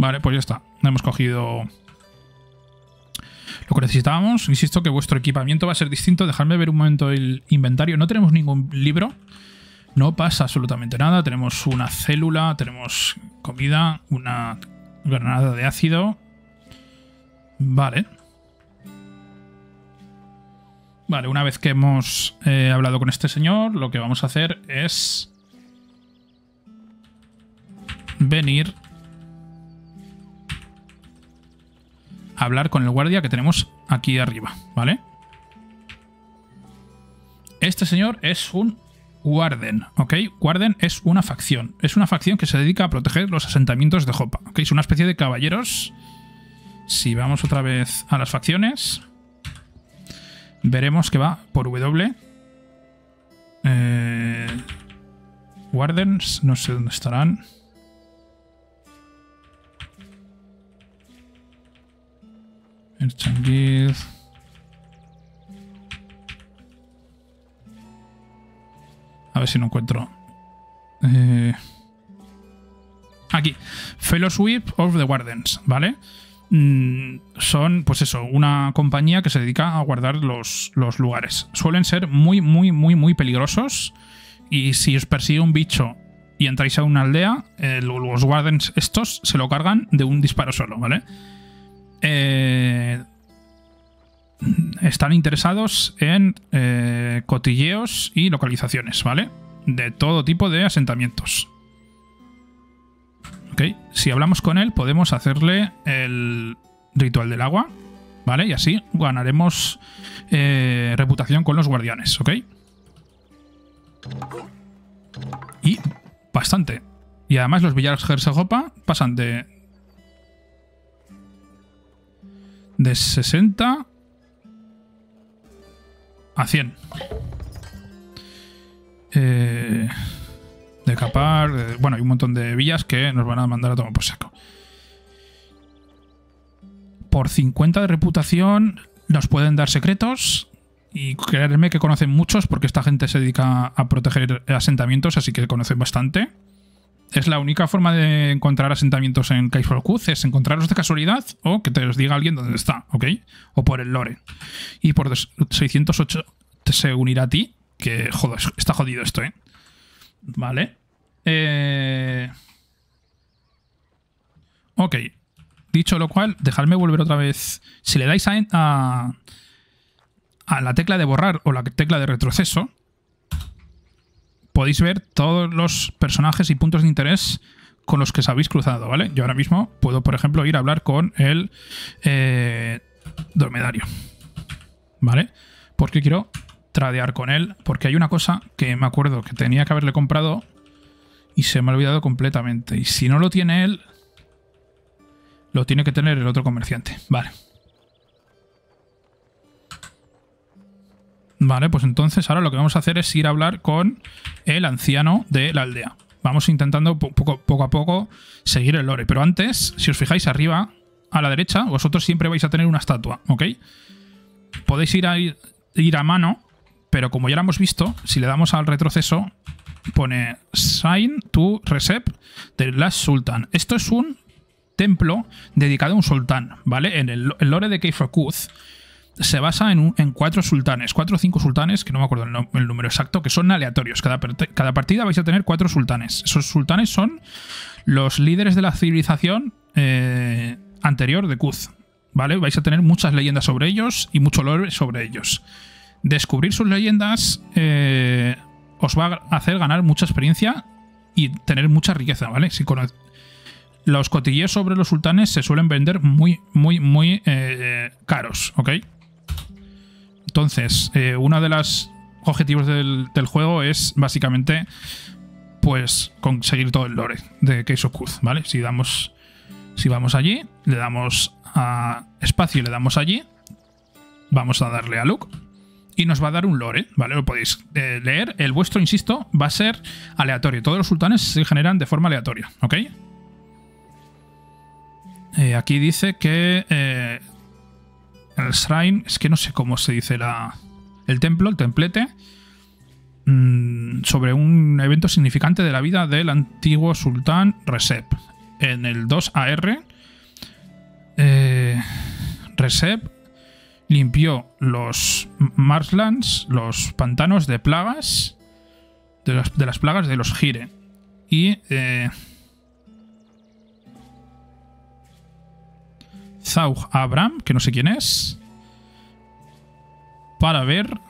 Vale, pues ya está. Hemos cogido lo que necesitábamos. Insisto que vuestro equipamiento va a ser distinto. Dejadme ver un momento el inventario. No tenemos ningún libro. No pasa absolutamente nada. Tenemos una célula, tenemos comida, una granada de ácido. Vale. Vale, una vez que hemos eh, hablado con este señor, lo que vamos a hacer es venir hablar con el guardia que tenemos aquí arriba, ¿vale? Este señor es un Warden, ¿ok? Warden es una facción. Es una facción que se dedica a proteger los asentamientos de Jopa, ¿ok? Es una especie de caballeros. Si vamos otra vez a las facciones, veremos que va por W. Eh, Wardens, no sé dónde estarán. A ver si no encuentro. Eh, aquí. Fellowship of the Wardens, ¿vale? Mm, son, pues eso, una compañía que se dedica a guardar los, los lugares. Suelen ser muy, muy, muy, muy peligrosos. Y si os persigue un bicho y entráis a una aldea, los Wardens estos se lo cargan de un disparo solo, ¿vale? Eh, están interesados en eh, cotilleos y localizaciones, ¿vale? De todo tipo de asentamientos. Ok, si hablamos con él podemos hacerle el ritual del agua. ¿vale? Y así ganaremos eh, reputación con los guardianes, ¿ok? Y bastante. Y además los villanos Hersegopa pasan de... De 60 a 100. Eh, de capar... bueno, hay un montón de villas que nos van a mandar a tomar por saco. Por 50 de reputación nos pueden dar secretos. Y creerme que conocen muchos porque esta gente se dedica a proteger asentamientos, así que conocen bastante. Es la única forma de encontrar asentamientos en Kaiforkuz, es encontrarlos de casualidad o que te los diga alguien dónde está, ¿ok? O por el lore. Y por dos- 608 te se unirá a ti, que joder, está jodido esto, ¿eh? Vale. Eh... Ok. Dicho lo cual, dejadme volver otra vez. Si le dais a, a la tecla de borrar o la tecla de retroceso, podéis ver todos los personajes y puntos de interés con los que os habéis cruzado, ¿vale? Yo ahora mismo puedo, por ejemplo, ir a hablar con el eh, dormidario, ¿vale? Porque quiero tradear con él, porque hay una cosa que me acuerdo que tenía que haberle comprado y se me ha olvidado completamente. Y si no lo tiene él, lo tiene que tener el otro comerciante. Vale. Vale, pues entonces ahora lo que vamos a hacer es ir a hablar con el anciano de la aldea. Vamos intentando po- poco, a poco seguir el lore. Pero antes, si os fijáis arriba, a la derecha, vosotros siempre vais a tener una estatua, ¿ok? Podéis ir a, ir a mano, pero como ya lo hemos visto, si le damos al retroceso, pone Sign to Recep de Last Sultan. Esto es un templo dedicado a un sultán, ¿vale? En el, lore de Keifarkuz se basa en, cuatro sultanes, cuatro o cinco sultanes, que no me acuerdo el, número exacto, que son aleatorios. Cada, partida vais a tener cuatro sultanes. Esos sultanes son los líderes de la civilización eh, anterior de Kuz, ¿vale? Vais a tener muchas leyendas sobre ellos y mucho lore sobre ellos. Descubrir sus leyendas eh, os va a hacer ganar mucha experiencia y tener mucha riqueza, ¿vale? Si los cotilleos sobre los sultanes se suelen vender muy, muy, muy eh, caros, ¿ok? Entonces, eh, uno de los objetivos del, juego es básicamente, pues, conseguir todo el lore de Case of Kuz, ¿vale? Si damos, si vamos allí, le damos a espacio y le damos allí, vamos a darle a look y nos va a dar un lore, ¿vale? Lo podéis eh, leer. El vuestro, insisto, va a ser aleatorio. Todos los sultanes se generan de forma aleatoria, ¿ok? Eh, aquí dice que el shrine, es que no sé cómo se dice la, el templo, el templete, mm, sobre un evento significante de la vida del antiguo sultán Recep. En el 2AR, eh, Recep limpió los marshlands, los pantanos de plagas, de las, de las plagas de los Gire. Y eh, Zaug Abram, que no sé quién es, para ver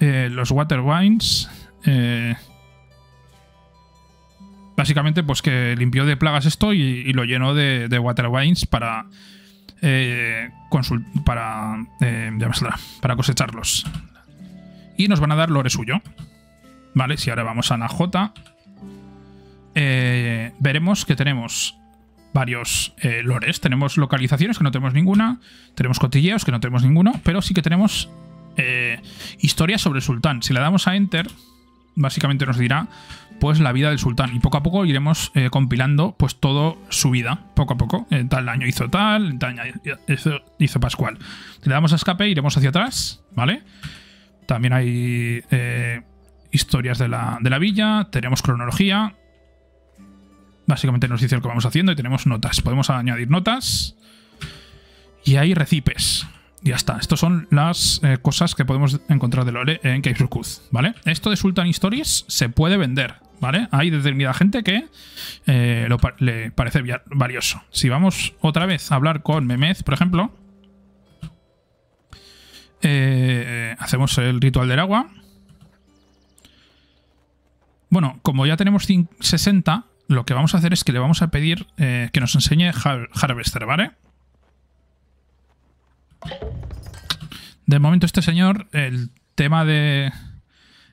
eh, los Water Wines. eh, básicamente, pues que limpió de plagas esto y, y lo llenó de, Water Wines para. eh, para. eh, ya me saldrá, para cosecharlos. Y nos van a dar lore suyo. Vale, si ahora vamos a la J. veremos que tenemos varios eh, lores. Tenemos localizaciones que no tenemos ninguna, tenemos cotilleos que no tenemos ninguno, pero sí que tenemos eh, historias sobre el sultán. Si le damos a Enter, básicamente nos dirá pues la vida del sultán y poco a poco iremos eh, compilando pues todo su vida, poco a poco. Tal año hizo tal, tal año hizo, hizo Pascual. Si le damos a escape, iremos hacia atrás, ¿vale? También hay historias de la, de la villa, tenemos cronología, Básicamente nos dice lo que vamos haciendo y tenemos notas. Podemos añadir notas. Y hay recipes. Y ya está. Estas son las eh, cosas que podemos encontrar de Lore en Cape Surkuz, ¿vale? Esto de Sultan Stories se puede vender, ¿vale? Hay determinada gente que eh, le parece valioso. Si vamos otra vez a hablar con Memez, por ejemplo, eh, hacemos el ritual del agua. Bueno, como ya tenemos cin- 60, lo que vamos a hacer es que le vamos a pedir eh, que nos enseñe Har- Harvester, ¿vale? De momento este señor, el tema de...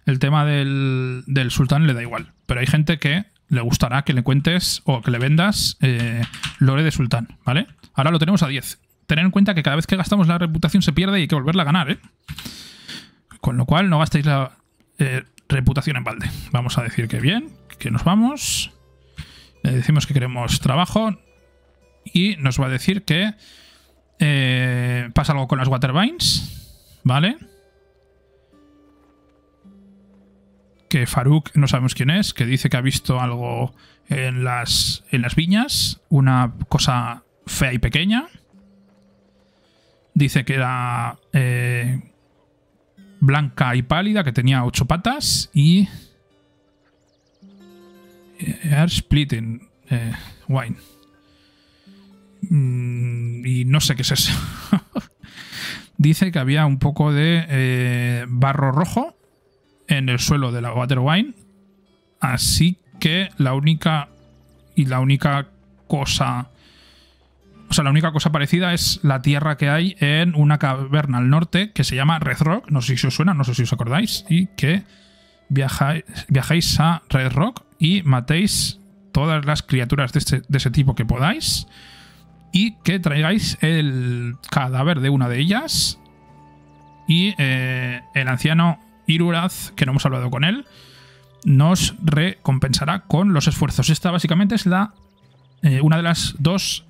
El tema del, del sultán le da igual. Pero hay gente que le gustará que le cuentes o que le vendas eh, lore de sultán, ¿vale? Ahora lo tenemos a 10. Tener en cuenta que cada vez que gastamos la reputación se pierde y hay que volverla a ganar, ¿eh? Con lo cual no gastéis la eh, reputación en balde. Vamos a decir que bien, que nos vamos. Le decimos que queremos trabajo. Y nos va a decir que eh, pasa algo con las Watervines. ¿Vale? Que Faruk, no sabemos quién es, que dice que ha visto algo en las, en las viñas. Una cosa fea y pequeña. Dice que era eh, blanca y pálida, que tenía ocho patas y... Eh, air splitting eh, wine. Mm, y no sé qué es eso. Dice que había un poco de eh, barro rojo en el suelo de la water wine. Así que la única y la única cosa o sea, la única cosa parecida es la tierra que hay en una caverna al norte que se llama Red Rock. No sé si os suena, no sé si os acordáis. Y que viajáis, viajáis a Red Rock y matéis todas las criaturas de, este, ese tipo que podáis. Y que traigáis el cadáver de una de ellas. Y eh, el anciano Iruraz, que no hemos hablado con él, nos recompensará con los esfuerzos. Esta básicamente es la eh, una de las dos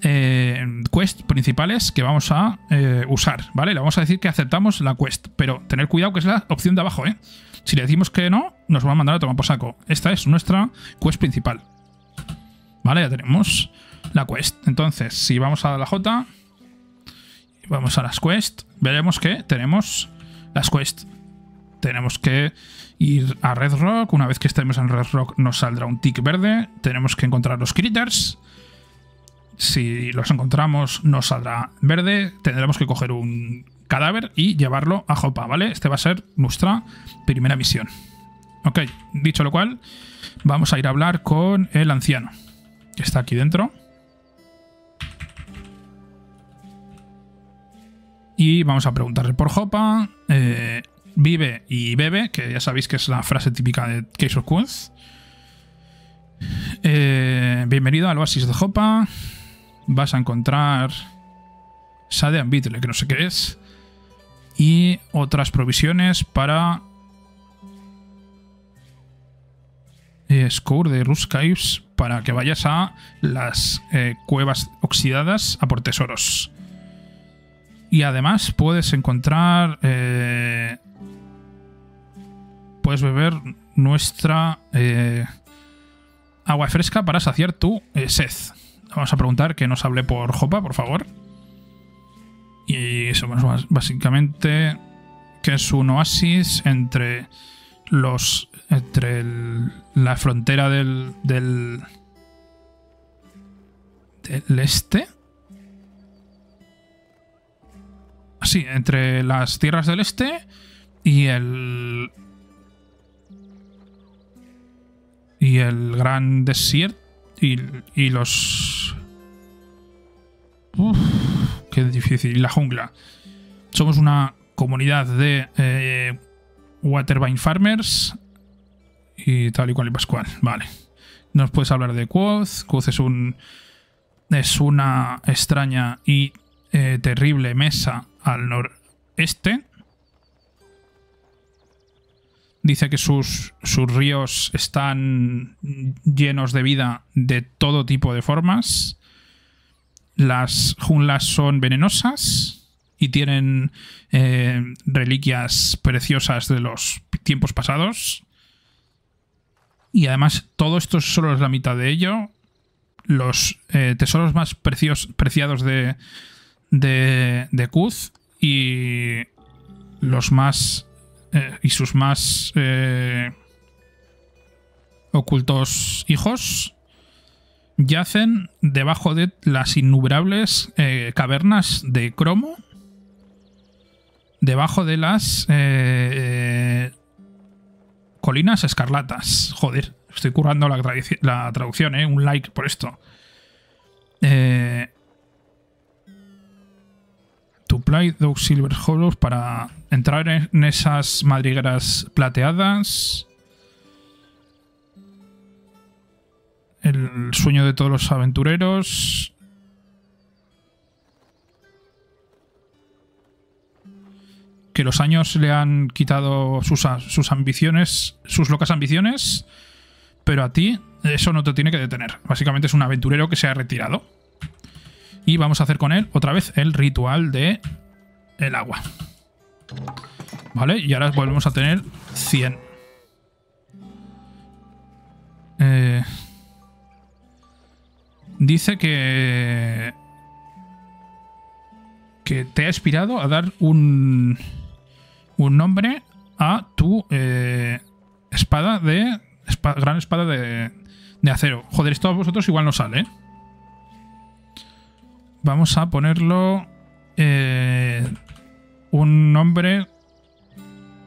eh, quest principales que vamos a usar, ¿vale? Le vamos a decir que aceptamos la quest, pero tener cuidado que es la opción de abajo, ¿eh? Si le decimos que no, nos va a mandar a tomar por saco. Esta es nuestra quest principal. Vale, ya tenemos la quest. Entonces, si vamos a la J, vamos a las quest, veremos que tenemos las quest. Tenemos que ir a Red Rock. Una vez que estemos en Red Rock nos saldrá un tick verde. Tenemos que encontrar los critters. Si los encontramos, nos saldrá verde. Tendremos que coger un cadáver y llevarlo a Jopa, ¿vale? Este va a ser nuestra primera misión. Ok, dicho lo cual, vamos a ir a hablar con el anciano, que está aquí dentro. Y vamos a preguntarle por Jopa. Eh, vive y bebe, que ya sabéis que es la frase típica de Case of Quest. Eh, bienvenido al oasis de Jopa vas a encontrar Sade Beetle, que no sé qué es, y otras provisiones para eh, Score de Ruskives para que vayas a las eh, cuevas oxidadas a por tesoros. Y además puedes encontrar... Eh, puedes beber nuestra agua fresca para saciar tu sed. Vamos a preguntar que nos hable por Jopa, por favor. Y somos básicamente que es un oasis entre los entre la frontera del, del este. Sí entre las tierras del este y el y el gran desierto y, los... Uf, difícil. La jungla. Somos una comunidad de eh, Watervine Farmers y tal y cual y pascual. Vale. Nos puedes hablar de Quoth. Quoth es un... Es una extraña y eh, terrible mesa al noreste Dice que sus, sus ríos están llenos de vida de todo tipo de formas. Las junglas son venenosas y tienen eh, reliquias preciosas de los tiempos pasados. Y además, todo esto solo es la mitad de ello. Los eh, tesoros más preciados de, de, de Kuz y los más eh, y sus más ocultos hijos yacen debajo de las innumerables eh, cavernas de cromo, debajo de las colinas escarlatas. Joder, estoy currando la, la traducción, ¿eh? Un like por esto. Apply those silver hollows para entrar en esas madrigueras plateadas. El sueño de todos los aventureros. Que los años le han quitado sus, sus ambiciones, sus locas ambiciones, pero a ti eso no te tiene que detener. Básicamente es un aventurero que se ha retirado. Y vamos a hacer con él otra vez el ritual de el agua. ¿Vale? Y ahora volvemos a tener 100. Eh, dice que... Que te ha inspirado a dar un... Un nombre a tu eh, espada de... gran espada de, de acero. Joder, esto a vosotros igual no sale. Vamos a ponerlo eh, un nombre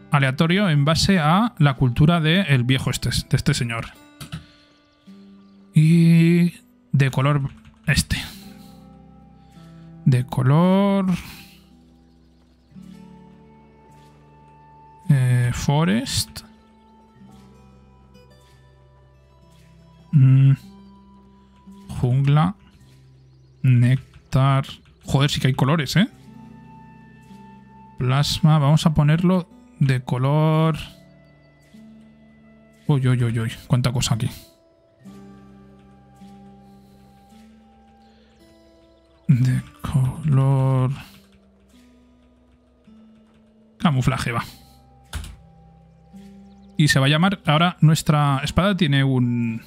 aleatorio en base a la cultura del viejo este, de este señor. Y de color este. De color... Eh, forest. Mm. Jungla. Néctar. Joder, sí que hay colores, ¿eh? Plasma. Vamos a ponerlo de color... Uy, uy, uy, uy. Cuánta cosa aquí. De color... Camuflaje, va. Y se va a llamar... Ahora nuestra espada tiene un...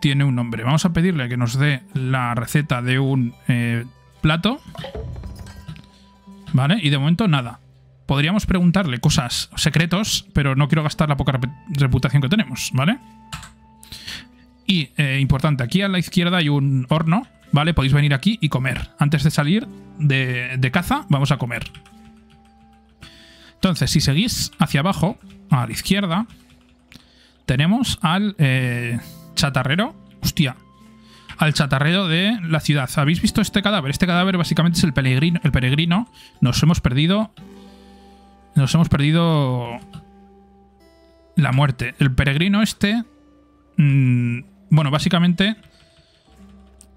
Tiene un nombre. Vamos a pedirle que nos dé la receta de un eh, plato. ¿Vale? Y de momento nada podríamos preguntarle cosas secretos, pero no quiero gastar la poca reputación que tenemos, ¿vale? Y, eh, importante, aquí a la izquierda hay un horno, ¿vale? Podéis venir aquí y comer. Antes de salir de, caza, vamos a comer. Entonces, si seguís hacia abajo, a la izquierda, tenemos al eh, chatarrero. Hostia. Al chatarrero de la ciudad. ¿Habéis visto este cadáver? Este cadáver básicamente es el peregrino. El peregrino. Nos hemos perdido nos hemos perdido la muerte. El peregrino este... Mm, bueno, básicamente...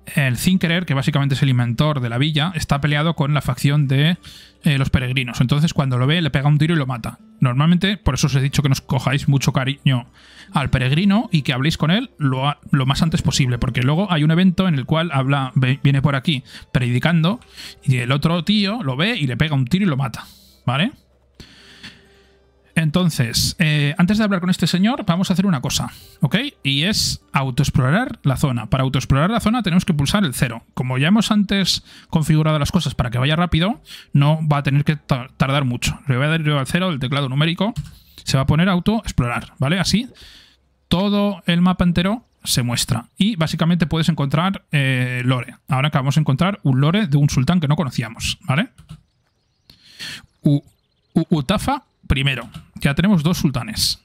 El Thinkerer, que básicamente es el inventor de la villa, está peleado con la facción de eh, los peregrinos. Entonces, cuando lo ve, le pega un tiro y lo mata. Normalmente, por eso os he dicho que nos cojáis mucho cariño al peregrino y que habléis con él lo, lo, más antes posible, porque luego hay un evento en el cual habla, viene por aquí predicando y el otro tío lo ve y le pega un tiro y lo mata. ¿Vale? Entonces, eh, antes de hablar con este señor, vamos a hacer una cosa, ¿ok? Y es autoexplorar la zona. Para autoexplorar la zona tenemos que pulsar el cero. Como ya hemos antes configurado las cosas para que vaya rápido, no va a tener que tardar mucho. Le voy a dar yo al cero del teclado numérico. Se va a poner autoexplorar, ¿vale? Así, todo el mapa entero se muestra. Y básicamente puedes encontrar eh, lore. Ahora acabamos de encontrar un lore de un sultán que no conocíamos, ¿vale? Utafa primero. Ya tenemos dos sultanes.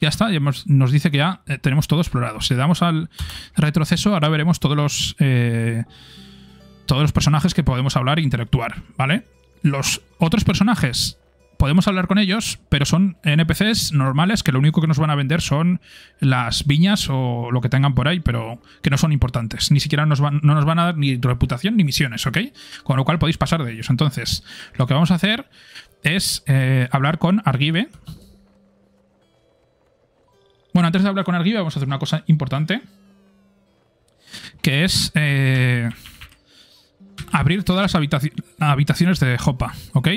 Ya está, ya nos dice que ya eh, tenemos todo explorado. Si le damos al retroceso, ahora veremos todos los, eh, todos los personajes que podemos hablar e interactuar, ¿vale? Los otros personajes podemos hablar con ellos, pero son NPCs normales que lo único que nos van a vender son las viñas o lo que tengan por ahí, pero que no son importantes. Ni siquiera nos van, no nos van a dar ni reputación ni misiones, ¿ok? Con lo cual podéis pasar de ellos. Entonces, lo que vamos a hacer es eh, hablar con Argive. Bueno, antes de hablar con Argive vamos a hacer una cosa importante. Que es eh, abrir todas las habitaciones de Hopa, ¿ok?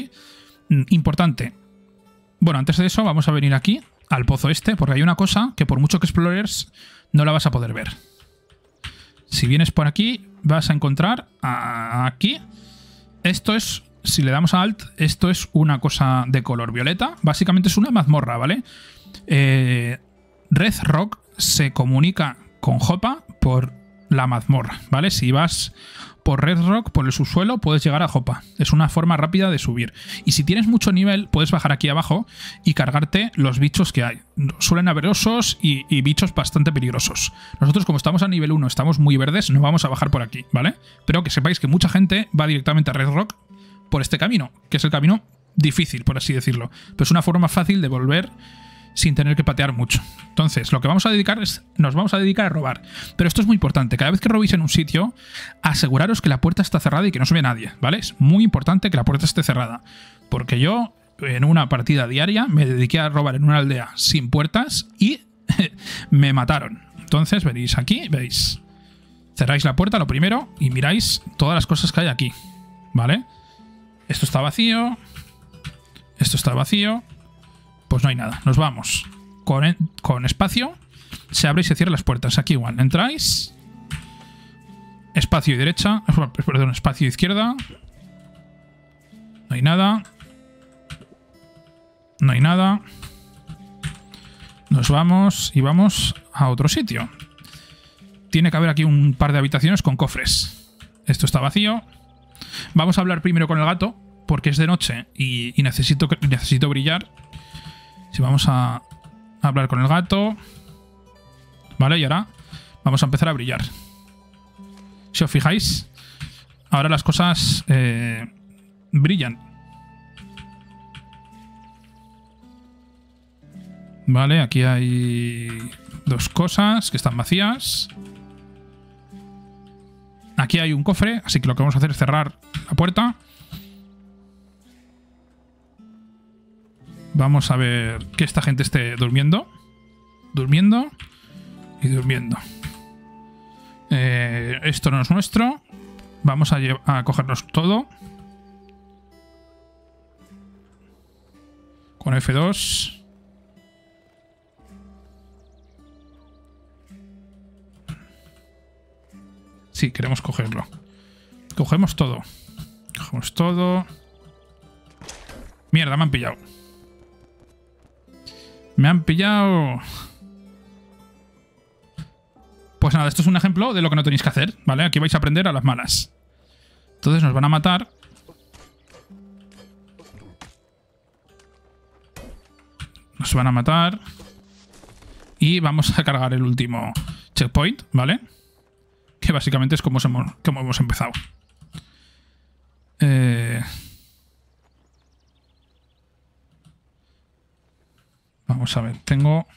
Mm, importante. Bueno, antes de eso vamos a venir aquí, al pozo este, porque hay una cosa que por mucho que explores no la vas a poder ver. Si vienes por aquí, vas a encontrar aquí. Esto es si le damos a Alt, esto es una cosa de color violeta. Básicamente es una mazmorra, ¿vale? Eh, Red Rock se comunica con Hopa por la mazmorra, ¿vale? Si vas por Red Rock, por el subsuelo, puedes llegar a Hopa. Es una forma rápida de subir. Y si tienes mucho nivel, puedes bajar aquí abajo y cargarte los bichos que hay. Suelen haber osos y, y bichos bastante peligrosos. Nosotros, como estamos a nivel 1, estamos muy verdes, no vamos a bajar por aquí, ¿vale? Pero que sepáis que mucha gente va directamente a Red Rock por este camino, que es el camino difícil, por así decirlo. Pero es una forma fácil de volver sin tener que patear mucho. Entonces, lo que vamos a dedicar es. Nos vamos a dedicar a robar. Pero esto es muy importante. Cada vez que robéis en un sitio, aseguraros que la puerta está cerrada y que no se ve nadie, ¿vale? Es muy importante que la puerta esté cerrada. Porque yo, en una partida diaria, me dediqué a robar en una aldea sin puertas y me mataron. Entonces, veréis aquí, veis. Cerráis la puerta, lo primero, y miráis todas las cosas que hay aquí. ¿Vale? Esto está vacío. Esto está vacío. Pues no hay nada. Nos vamos. Con, con espacio se abre y se cierran las puertas. Aquí igual. Entráis. Espacio y derecha. Perdón, espacio y izquierda. No hay nada. No hay nada. Nos vamos y vamos a otro sitio. Tiene que haber aquí un par de habitaciones con cofres. Esto está vacío. Vamos a hablar primero con el gato, porque es de noche y, necesito, necesito brillar. Si vamos a hablar con el gato. Vale, y ahora vamos a empezar a brillar. Si os fijáis, ahora las cosas eh, brillan. Vale, aquí hay dos cosas que están vacías. Aquí hay un cofre, así que lo que vamos a hacer es cerrar la puerta. Vamos a ver que esta gente esté durmiendo. Durmiendo y durmiendo. Eh, esto no es nuestro. Vamos a, a cogernos todo. Con F2. Sí, queremos cogerlo. Cogemos todo. Cogemos todo. Mierda, me han pillado. Me han pillado. Pues nada, esto es un ejemplo de lo que no tenéis que hacer, ¿vale? Aquí vais a aprender a las malas. Entonces nos van a matar. Nos van a matar. Y vamos a cargar el último checkpoint, ¿vale? Básicamente es como hemos, como hemos empezado. Eh, vamos a ver, tengo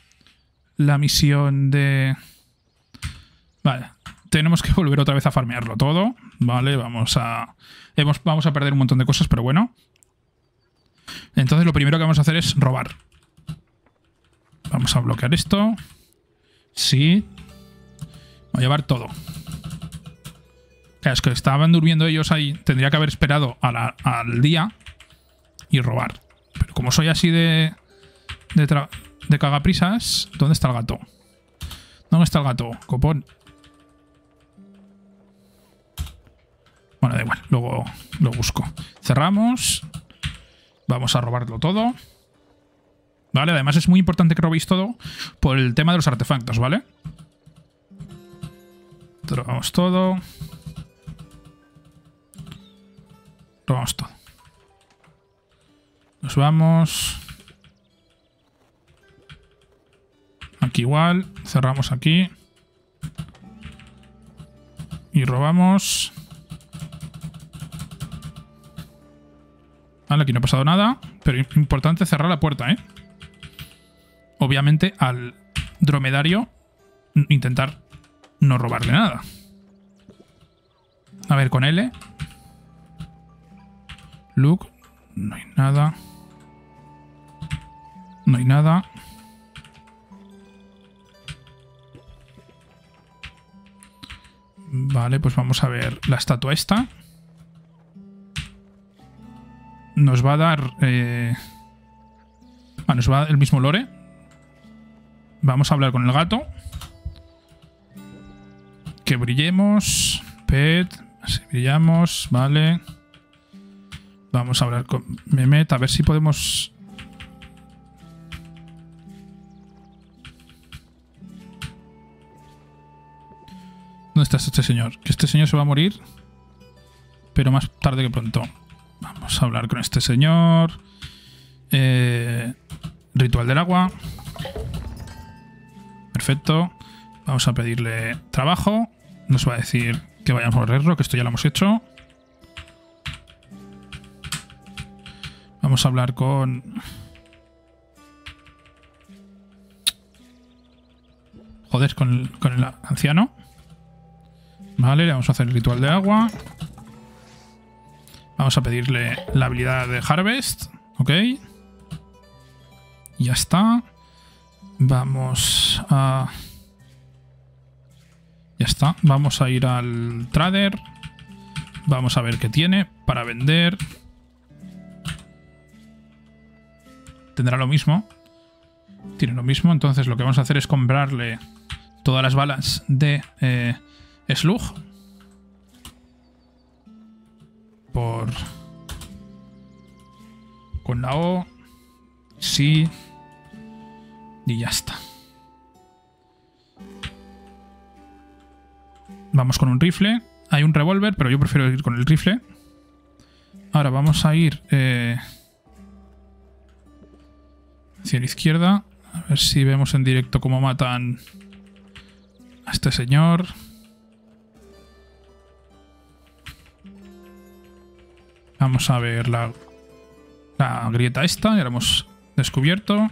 la misión de... Vale, tenemos que volver otra vez a farmearlo todo. Vale, vamos a... Hemos, vamos a perder un montón de cosas, pero bueno. Entonces lo primero que vamos a hacer es robar. Vamos a bloquear esto. Sí. Voy a llevar todo. Es que estaban durmiendo ellos ahí. Tendría que haber esperado al día y robar. Pero como soy así de. de, de cagaprisas. ¿Dónde está el gato? ¿Dónde está el gato? Copón. Bueno, da igual. Luego lo busco. Cerramos. Vamos a robarlo todo. Vale, además es muy importante que robéis todo por el tema de los artefactos, ¿vale? Robamos todo. Robamos todo. Nos vamos. Aquí igual. Cerramos aquí. Y robamos. Vale, aquí no ha pasado nada. Pero importante cerrar la puerta, ¿eh? Obviamente al dromedario intentar no robarle nada. A ver, con L. Look. No hay nada. No hay nada. Vale, pues vamos a ver la estatua esta. Nos va a dar... Eh... Ah, nos va a dar el mismo lore. Vamos a hablar con el gato. Que brillemos. Pet. Si brillamos, vale. Vamos a hablar con Mehmet, a ver si podemos... ¿Dónde está este señor? Que este señor se va a morir, pero más tarde que pronto. Vamos a hablar con este señor. Eh, ritual del agua. Perfecto. Vamos a pedirle trabajo. Nos va a decir que vayamos por el que esto ya lo hemos hecho. Vamos a hablar con... Joder, con el, anciano. Vale, le vamos a hacer el ritual de agua. Vamos a pedirle la habilidad de Harvest. Ok. Ya está. Vamos a... Ya está. Vamos a ir al trader. Vamos a ver qué tiene para vender. Tendrá lo mismo. Tiene lo mismo. Entonces lo que vamos a hacer es comprarle todas las balas de eh, Slug. Por... Con la O. Sí. Y ya está. Vamos con un rifle. Hay un revólver, pero yo prefiero ir con el rifle. Ahora vamos a ir eh, hacia la izquierda. A ver si vemos en directo cómo matan a este señor. Vamos a ver la, la grieta esta. Ya la hemos descubierto.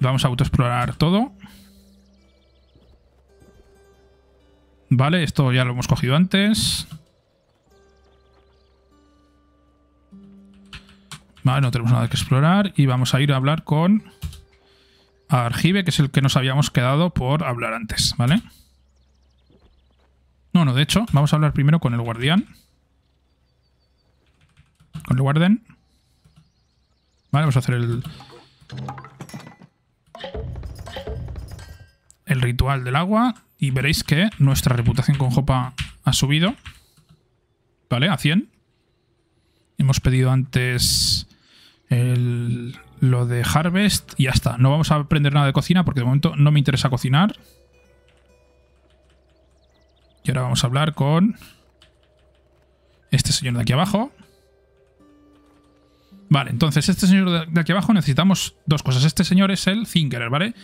Vamos a autoexplorar todo. Vale, esto ya lo hemos cogido antes. Vale, no tenemos nada que explorar. Y vamos a ir a hablar con Argive, que es el que nos habíamos quedado por hablar antes, ¿vale? No, no, de hecho, vamos a hablar primero con el guardián. Con el guardián. Vale, vamos a hacer el... El ritual del agua y veréis que nuestra reputación con Jopa ha subido. ¿Vale? A 100. Hemos pedido antes lo de Harvest y ya está. No vamos a aprender nada de cocina porque de momento no me interesa cocinar. Y ahora vamos a hablar con este señor de aquí abajo. Vale, entonces este señor de aquí abajo necesitamos dos cosas. Este señor es el Thinkerer, ¿vale?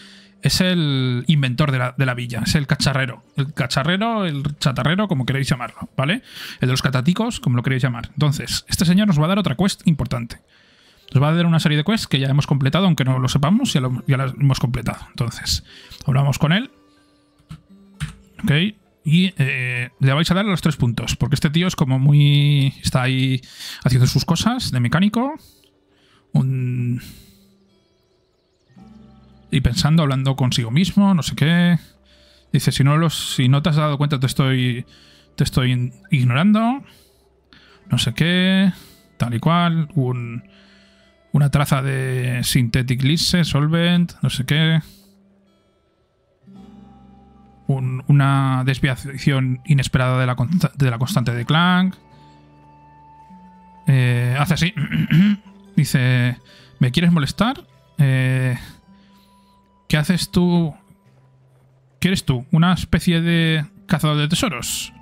es el inventor de la, villa, es el cacharrero. El cacharrero, el chatarrero, como queréis llamarlo, ¿vale? El de los cataticos, como lo queréis llamar. Entonces, este señor nos va a dar otra quest importante. Nos va a dar una serie de quests que ya hemos completado, aunque no lo sepamos, ya, ya las hemos completado. Entonces, hablamos con él. Ok. Y eh, le vais a dar los tres puntos, porque este tío es como muy... Está ahí haciendo sus cosas de mecánico. Un y pensando, hablando consigo mismo, no sé qué. Dice, si no, los, si no te has dado cuenta, te estoy, te estoy ignorando. No sé qué. Tal y cual. Un, una traza de Synthetic Lisse, Solvent, no sé qué. una desviación inesperada de la, de la constante de Clank. Eh, hace así. Dice, ¿me quieres molestar? Eh, ¿Qué haces tú? ¿Qué eres tú? ¿Una especie de cazador de tesoros?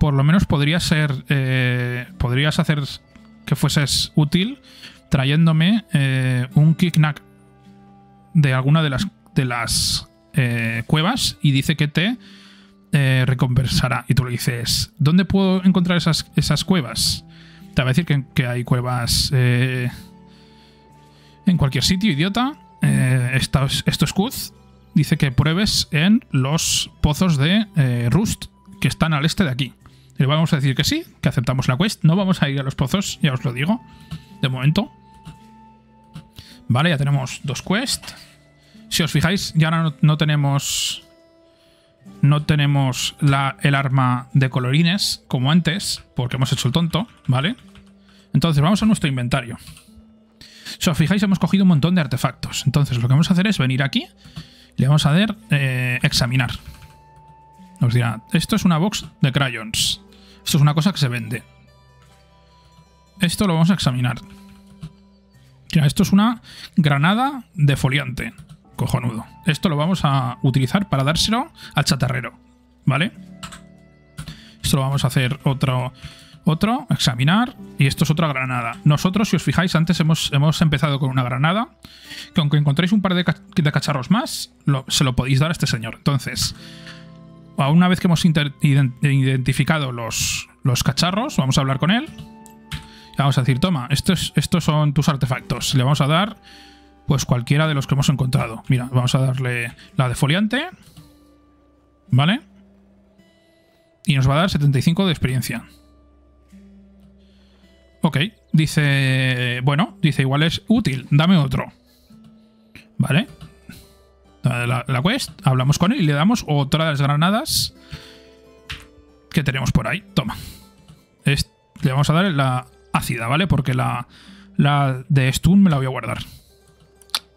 Por lo menos podrías ser. Eh, podrías hacer que fueses útil trayéndome eh, un knick de alguna de las, de las eh, cuevas y dice que te recompensará. Y tú le dices: ¿Dónde puedo encontrar esas, esas cuevas? Te va a decir que, que hay cuevas en cualquier sitio, idiota eh, esto, es Kuz, dice que pruebes en los pozos de eh, Rust que están al este de aquí. Le vamos a decir que sí, que aceptamos la quest. No vamos a ir a los pozos, ya os lo digo, de momento. Vale, ya tenemos dos quests. Si os fijáis, ya no, no tenemos... No tenemos el arma de colorines como antes, porque hemos hecho el tonto, ¿vale? Entonces vamos a nuestro inventario. Si os fijáis, hemos cogido un montón de artefactos. Entonces, lo que vamos a hacer es venir aquí y le vamos a dar eh, examinar. Os dirá, esto es una box de crayons. Esto es una cosa que se vende. Esto lo vamos a examinar. esto es una granada de foliante. Cojonudo. Esto lo vamos a utilizar para dárselo al chatarrero. ¿Vale? Esto lo vamos a hacer otro otro, examinar, y esto es otra granada. Nosotros, si os fijáis, antes hemos, hemos empezado con una granada, que aunque encontréis un par de, cacharros más, se lo podéis dar a este señor. Entonces, una vez que hemos identificado los, los cacharros, vamos a hablar con él. vamos a decir, toma, estos, estos son tus artefactos. Le vamos a dar, pues, cualquiera de los que hemos encontrado. Mira, vamos a darle la de foliante. ¿Vale? Y nos va a dar 75 de experiencia. Ok, dice... Bueno, dice igual es útil, dame otro. ¿Vale? La, la, quest, hablamos con él y le damos otra de las granadas que tenemos por ahí. Toma. le vamos a dar la ácida, ¿vale? Porque la, la de stun me la voy a guardar.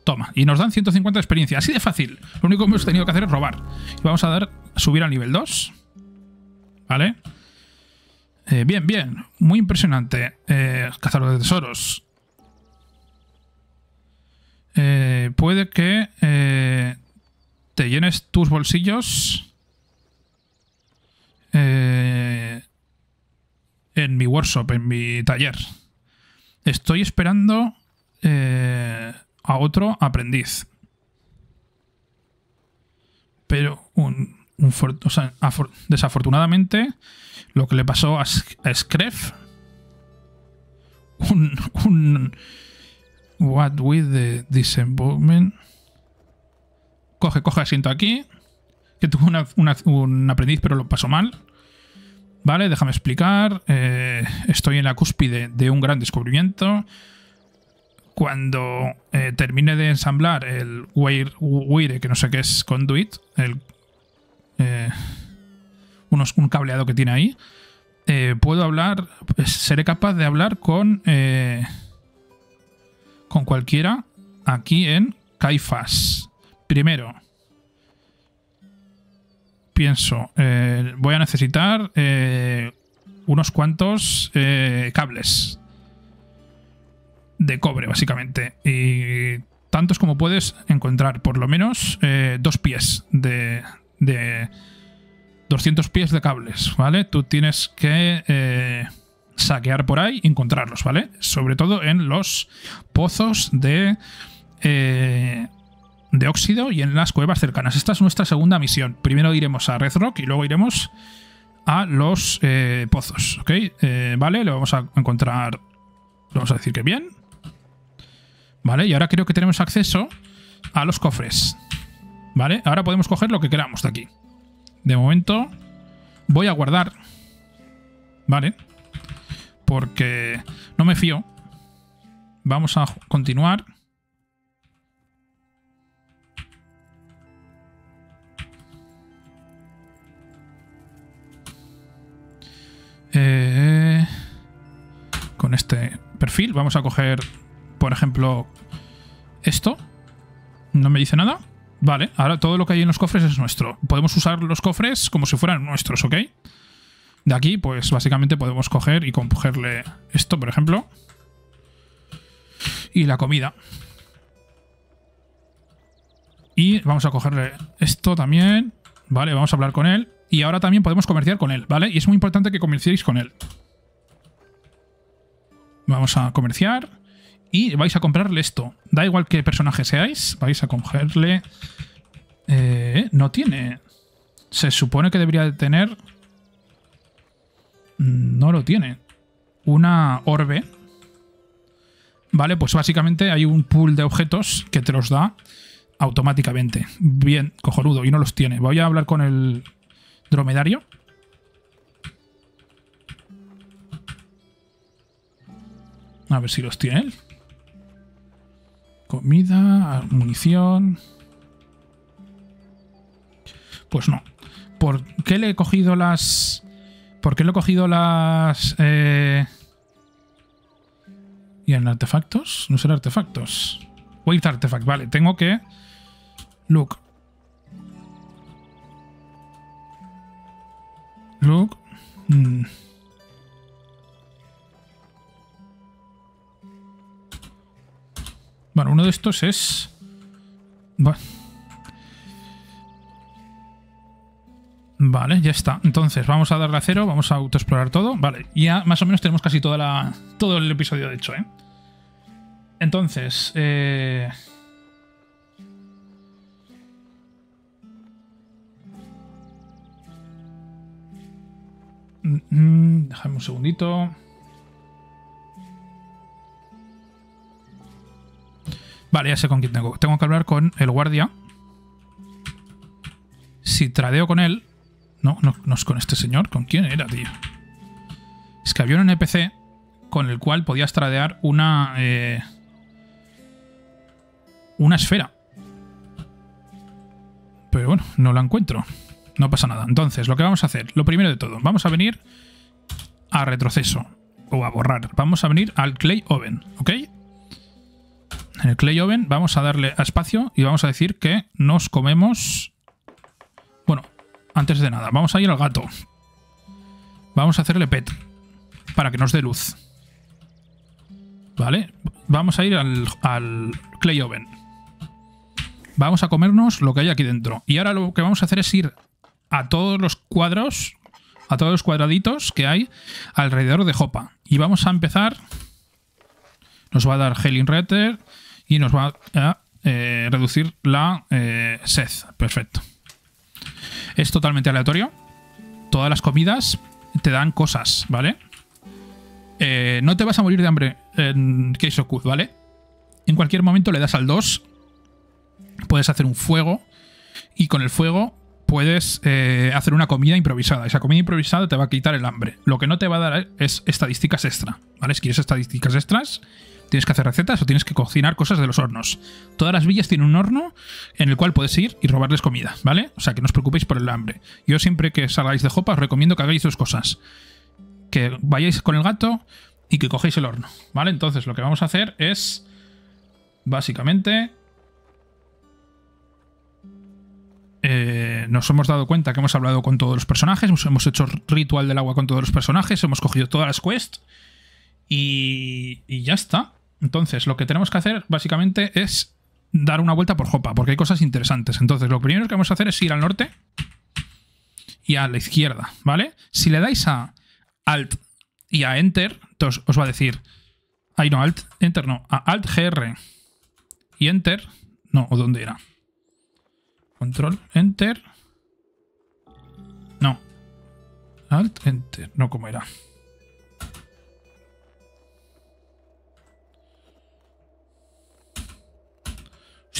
Toma. Y nos dan 150 de experiencia. Así de fácil. Lo único que hemos tenido que hacer es robar. Y vamos a dar subir al nivel 2. ¿Vale? Eh, bien, bien. Muy impresionante. Eh, cazador de tesoros. Eh, puede que eh, te llenes tus bolsillos en mi workshop, en mi taller. Estoy esperando a otro aprendiz. Pero un, desafortunadamente lo que le pasó a, un, un what with the disembolment coge, coge asiento aquí que tuvo un aprendiz pero lo pasó mal. Vale, déjame explicar. Eh, estoy en la cúspide de un gran descubrimiento. Cuando eh, termine de ensamblar el Wire, que no sé qué es Conduit, el, eh, unos, un cableado que tiene ahí, puedo hablar, pues, seré capaz de hablar con, con cualquiera aquí en Caifas. Primero, pienso, voy a necesitar unos cuantos cables de cobre, básicamente. Y tantos como puedes encontrar, por lo menos eh, dos pies de, de 200 pies de cables, ¿vale? Tú tienes que eh, saquear por ahí y encontrarlos, ¿vale? Sobre todo en los pozos de, eh, de óxido y en las cuevas cercanas. Esta es nuestra segunda misión. Primero iremos a Red Rock y luego iremos a los pozos, ¿ok? vale, le vamos a encontrar... Vamos a decir que bien. ¿Vale? Y ahora creo que tenemos acceso a los cofres. ¿Vale? Ahora podemos coger lo que queramos de aquí. De momento voy a guardar. ¿Vale? Porque no me fío. Vamos a continuar. Eh, con este perfil vamos a coger por ejemplo, esto. No me dice nada. Vale, ahora todo lo que hay en los cofres es nuestro. Podemos usar los cofres como si fueran nuestros, ¿ok? De aquí, pues básicamente podemos coger y cogerle esto, por ejemplo. Y la comida. Y vamos a cogerle esto también. Vale, vamos a hablar con él. Y ahora también podemos comerciar con él, ¿vale? Y es muy importante que comerciéis con él. Vamos a comerciar y vais a comprarle esto. Da igual qué personaje seáis, vais a cogerle... Eh, no tiene... Se supone que debería de tener... No lo tiene. Una orbe. Vale, pues básicamente hay un pool de objetos que te los da automáticamente. Bien, cojonudo, y no los tiene. Voy a hablar con el dromedario. A ver si los tiene. Comida, munición. Pues no. ¿Por qué le he cogido las... ¿Por qué le he cogido las... Eh... ¿Y en artefactos? No será artefactos. Wait artefact, vale. Tengo que... Look. Look. Mm. Bueno, uno de estos es... Vale, ya está. Entonces, vamos a darle a cero, vamos a autoexplorar todo. Vale, ya más o menos tenemos casi toda la, todo el episodio de hecho, ¿eh? Entonces, eh... Mm, mm, déjame un segundito. Vale, ya sé con quién tengo. Tengo que hablar con el guardia. Si tradeo con él, no, no, no es con este señor. ¿Con quién era, tío? Es que había un NPC con el cual podías tradear una... Eh, una esfera. Pero bueno, no la encuentro. No pasa nada. Entonces, lo que vamos a hacer, lo primero de todo, vamos a venir a retroceso o a borrar. Vamos a venir al Clay Oven, ¿ok? En el Clay Oven vamos a darle a espacio y vamos a decir que nos comemos... Antes de nada, vamos a ir al gato. Vamos a hacerle pet para que nos dé luz. ¿Vale? Vamos a ir al, al Clay Oven. Vamos a comernos lo que hay aquí dentro. Y ahora lo que vamos a hacer es ir a todos los cuadros, a todos los cuadraditos que hay alrededor de Hopa. Y vamos a empezar. Nos va a dar Healing Retter y nos va a eh, reducir la eh, sed. Perfecto. Es totalmente aleatorio. Todas las comidas te dan cosas, ¿vale? Eh, no te vas a morir de hambre en Case ¿vale? En cualquier momento le das al 2. Puedes hacer un fuego. Y con el fuego puedes eh, hacer una comida improvisada. Esa comida improvisada te va a quitar el hambre. Lo que no te va a dar es estadísticas extra. ¿Vale? Si quieres estadísticas extras, tienes que hacer recetas o tienes que cocinar cosas de los hornos. Todas las villas tienen un horno en el cual puedes ir y robarles comida, ¿vale? O sea, que no os preocupéis por el hambre. Yo siempre que salgáis de Jopa os recomiendo que hagáis dos cosas. Que vayáis con el gato y que cogéis el horno, ¿vale? Entonces lo que vamos a hacer es, básicamente, Eh, nos hemos dado cuenta que hemos hablado con todos los personajes, hemos hecho ritual del agua con todos los personajes, hemos cogido todas las quests y, ya está. Entonces, lo que tenemos que hacer básicamente es dar una vuelta por Jopa, porque hay cosas interesantes. Entonces, lo primero que vamos a hacer es ir al norte y a la izquierda, ¿vale? Si le dais a Alt y a Enter, entonces os va a decir... Ay, no, Alt, Enter no, a Alt GR y Enter... No, ¿o dónde era? Control, Enter. No. Alt, Enter. No, como era?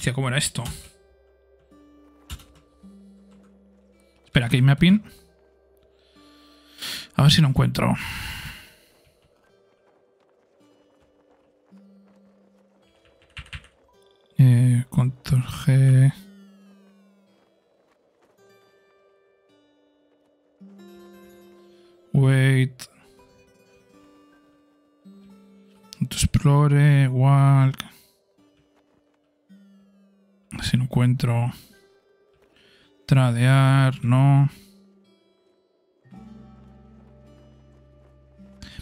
Hostia, ¿cómo era esto? Espera, que mapping. A ver si lo encuentro. Eh, control G. Wait. Explore, walk. Si no encuentro. Tradear, no.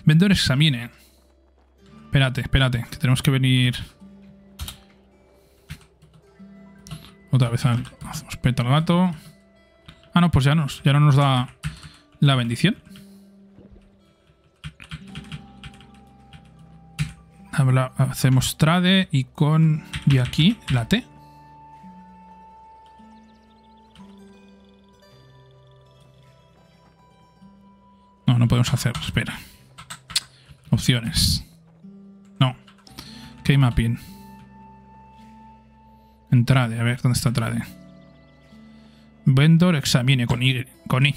Vendedor examine. Espérate, espérate, que tenemos que venir. Otra vez al, hacemos peta al gato. Ah, no, pues ya, nos, ya no nos da la bendición. hacemos trade y con... Y aquí la T. No, no podemos hacer. Espera. Opciones. No. Keymapping. En trade. A ver, ¿dónde está trade? Vendor examine con I. Con I.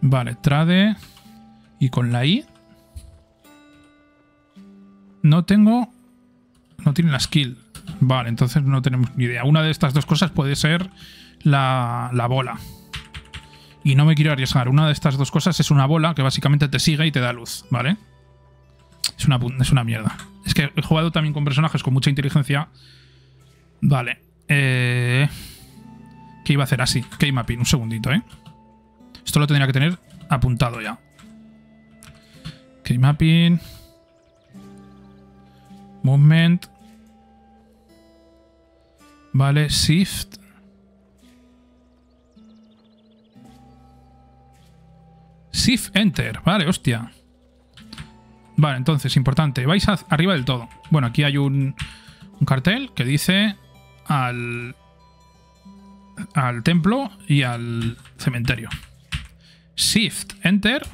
Vale, trade. Y con la I no tengo... No tiene la skill. Vale, entonces no tenemos ni idea. Una de estas dos cosas puede ser la, la bola. Y no me quiero arriesgar. Una de estas dos cosas es una bola que básicamente te sigue y te da luz, ¿vale? Es una, es una mierda. Es que he jugado también con personajes con mucha inteligencia. Vale. Eh, ¿Qué iba a hacer así? Keymapping, un segundito, ¿eh? Esto lo tendría que tener apuntado ya. Keymapping. Movement. Vale, Shift. Shift Enter. Vale, hostia. Vale, entonces, importante. Vais arriba del todo. Bueno, aquí hay un, un cartel que dice al, al templo y al cementerio. Shift Enter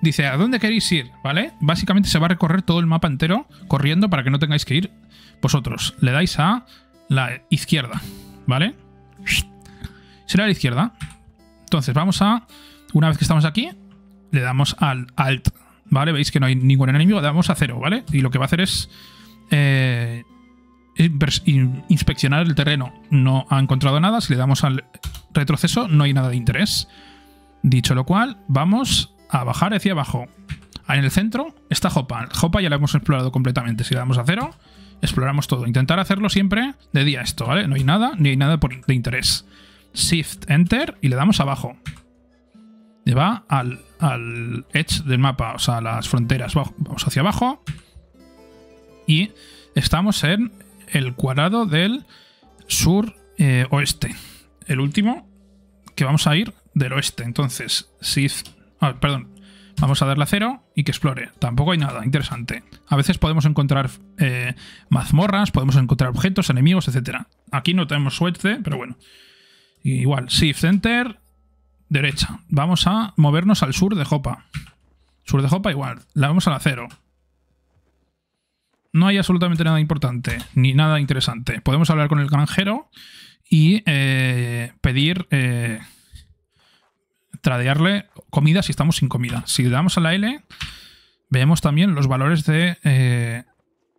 Dice, ¿a dónde queréis ir? ¿Vale? Básicamente se va a recorrer todo el mapa entero corriendo para que no tengáis que ir vosotros le dais a la izquierda, ¿vale? Será a la izquierda. Entonces vamos a, una vez que estamos aquí, le damos al Alt, ¿vale? Veis que no hay ningún enemigo, le damos a cero, ¿vale? Y lo que va a hacer es eh, inspeccionar el terreno. No ha encontrado nada, si le damos al retroceso no hay nada de interés. Dicho lo cual, vamos a bajar hacia abajo. En el centro está Hopa. Hopa ya la hemos explorado completamente. Si le damos a cero, exploramos todo. Intentar hacerlo siempre de día esto, ¿vale? No hay nada, ni hay nada de interés. Shift, Enter y le damos abajo. Va al, al edge del mapa, o sea, las fronteras. Vamos hacia abajo. Y estamos en el cuadrado del sur oeste. El último que vamos a ir del oeste. Entonces, Shift... Ah, perdón. Vamos a darle a cero y que explore. Tampoco hay nada interesante. A veces podemos encontrar eh, mazmorras, podemos encontrar objetos, enemigos, etc. Aquí no tenemos suerte, pero bueno. Igual, Shift Enter, derecha. Vamos a movernos al sur de Jopa. Sur de Jopa igual. La vamos a la cero. No hay absolutamente nada importante, ni nada interesante. Podemos hablar con el granjero y eh, pedir... Eh, tradearle comida si estamos sin comida. Si le damos a la L, vemos también los valores de, eh,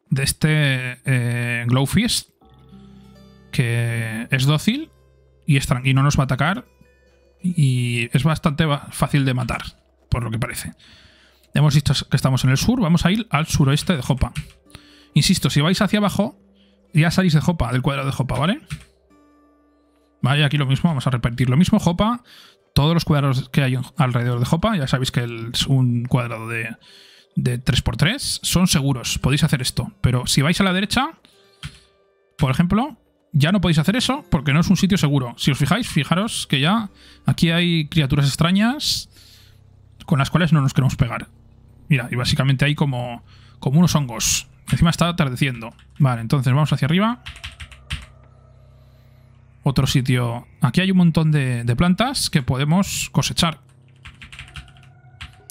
de este Glowfist, que es dócil y, es y no nos va a atacar y es bastante fácil de matar, por lo que parece. Hemos visto que estamos en el sur, vamos a ir al suroeste de Jopa. Insisto, si vais hacia abajo, ya salís de Jopa, del cuadrado de Jopa, ¿vale? Vale, aquí lo mismo, vamos a repetir lo mismo. Jopa, todos los cuadrados que hay alrededor de Jopa, ya sabéis que es un cuadrado de, de 3x3, son seguros, podéis hacer esto. Pero si vais a la derecha, por ejemplo, ya no podéis hacer eso porque no es un sitio seguro. Si os fijáis, fijaros que ya aquí hay criaturas extrañas con las cuales no nos queremos pegar. Mira, y básicamente hay como, como unos hongos. Encima está atardeciendo. Vale, entonces vamos hacia arriba. Otro sitio. Aquí hay un montón de, plantas que podemos cosechar.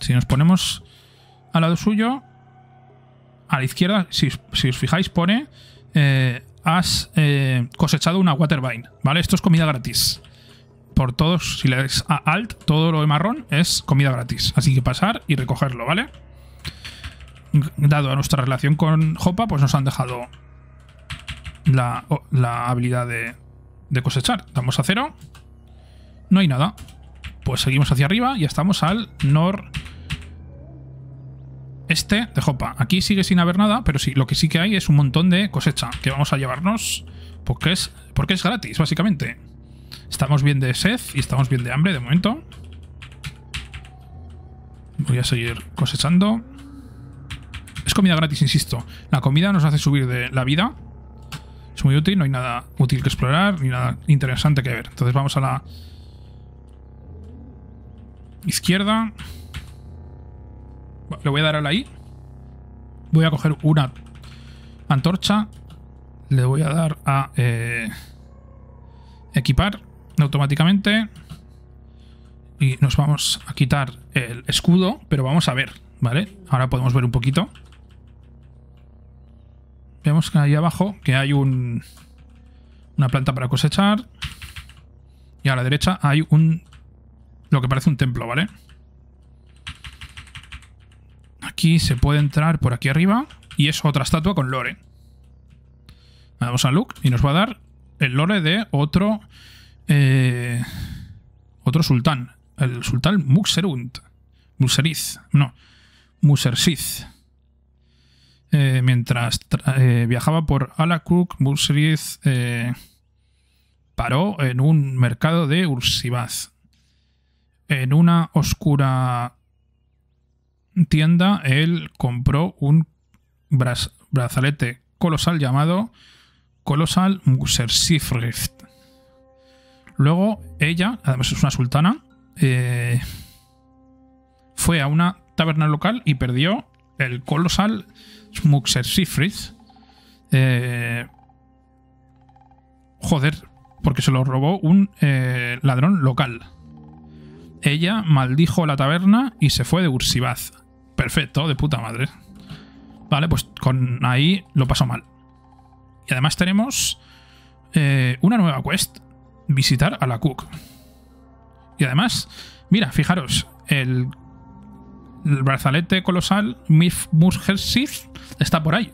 Si nos ponemos al lado suyo, a la izquierda, si, os fijáis, pone eh, has eh, cosechado una watervine, ¿vale? Esto es comida gratis. Por todos, si le das a Alt, todo lo de marrón es comida gratis. Así que pasar y recogerlo, ¿vale? Dado a nuestra relación con Jopa, pues nos han dejado la, la habilidad de, de cosechar. Damos a cero. No hay nada. Pues seguimos hacia arriba y estamos al nor este de Jopa. Aquí sigue sin haber nada, pero sí, lo que sí que hay es un montón de cosecha que vamos a llevarnos porque es, porque es gratis, básicamente. Estamos bien de sed y estamos bien de hambre de momento. Voy a seguir cosechando. Es comida gratis, insisto. La comida nos hace subir de la vida es muy útil, no hay nada útil que explorar, ni nada interesante que ver. Entonces vamos a la izquierda. Le voy a dar a la I. Voy a coger una antorcha. Le voy a dar a eh, equipar automáticamente. Y nos vamos a quitar el escudo, pero vamos a ver, ¿vale? Ahora podemos ver un poquito. Vemos que ahí abajo que hay un, una planta para cosechar. Y a la derecha hay un... Lo que parece un templo, ¿vale? Se puede entrar por aquí arriba. Y es otra estatua con lore. Vamos a Luke y nos va a dar el lore de otro... Eh, otro sultán. El sultán Muxerunt. Museriz. No. Musersith. Eh, mientras eh, viajaba por Alakuk, eh, paró en un mercado de Ursibaz. En una oscura tienda, él compró un brazalete colosal llamado Colosal Musersifrift. Luego ella, además es una sultana, fue a una taberna local y perdió el colosal Smuxer eh, joder, porque se lo robó un eh, ladrón local. Ella maldijo la taberna y se fue de Ursibaz. Perfecto, de puta madre. Vale, pues con ahí lo pasó mal. Y además tenemos eh, una nueva quest. Visitar a la Cook. Y además, mira, fijaros, el, el brazalete colosal Mif Sith está por ahí.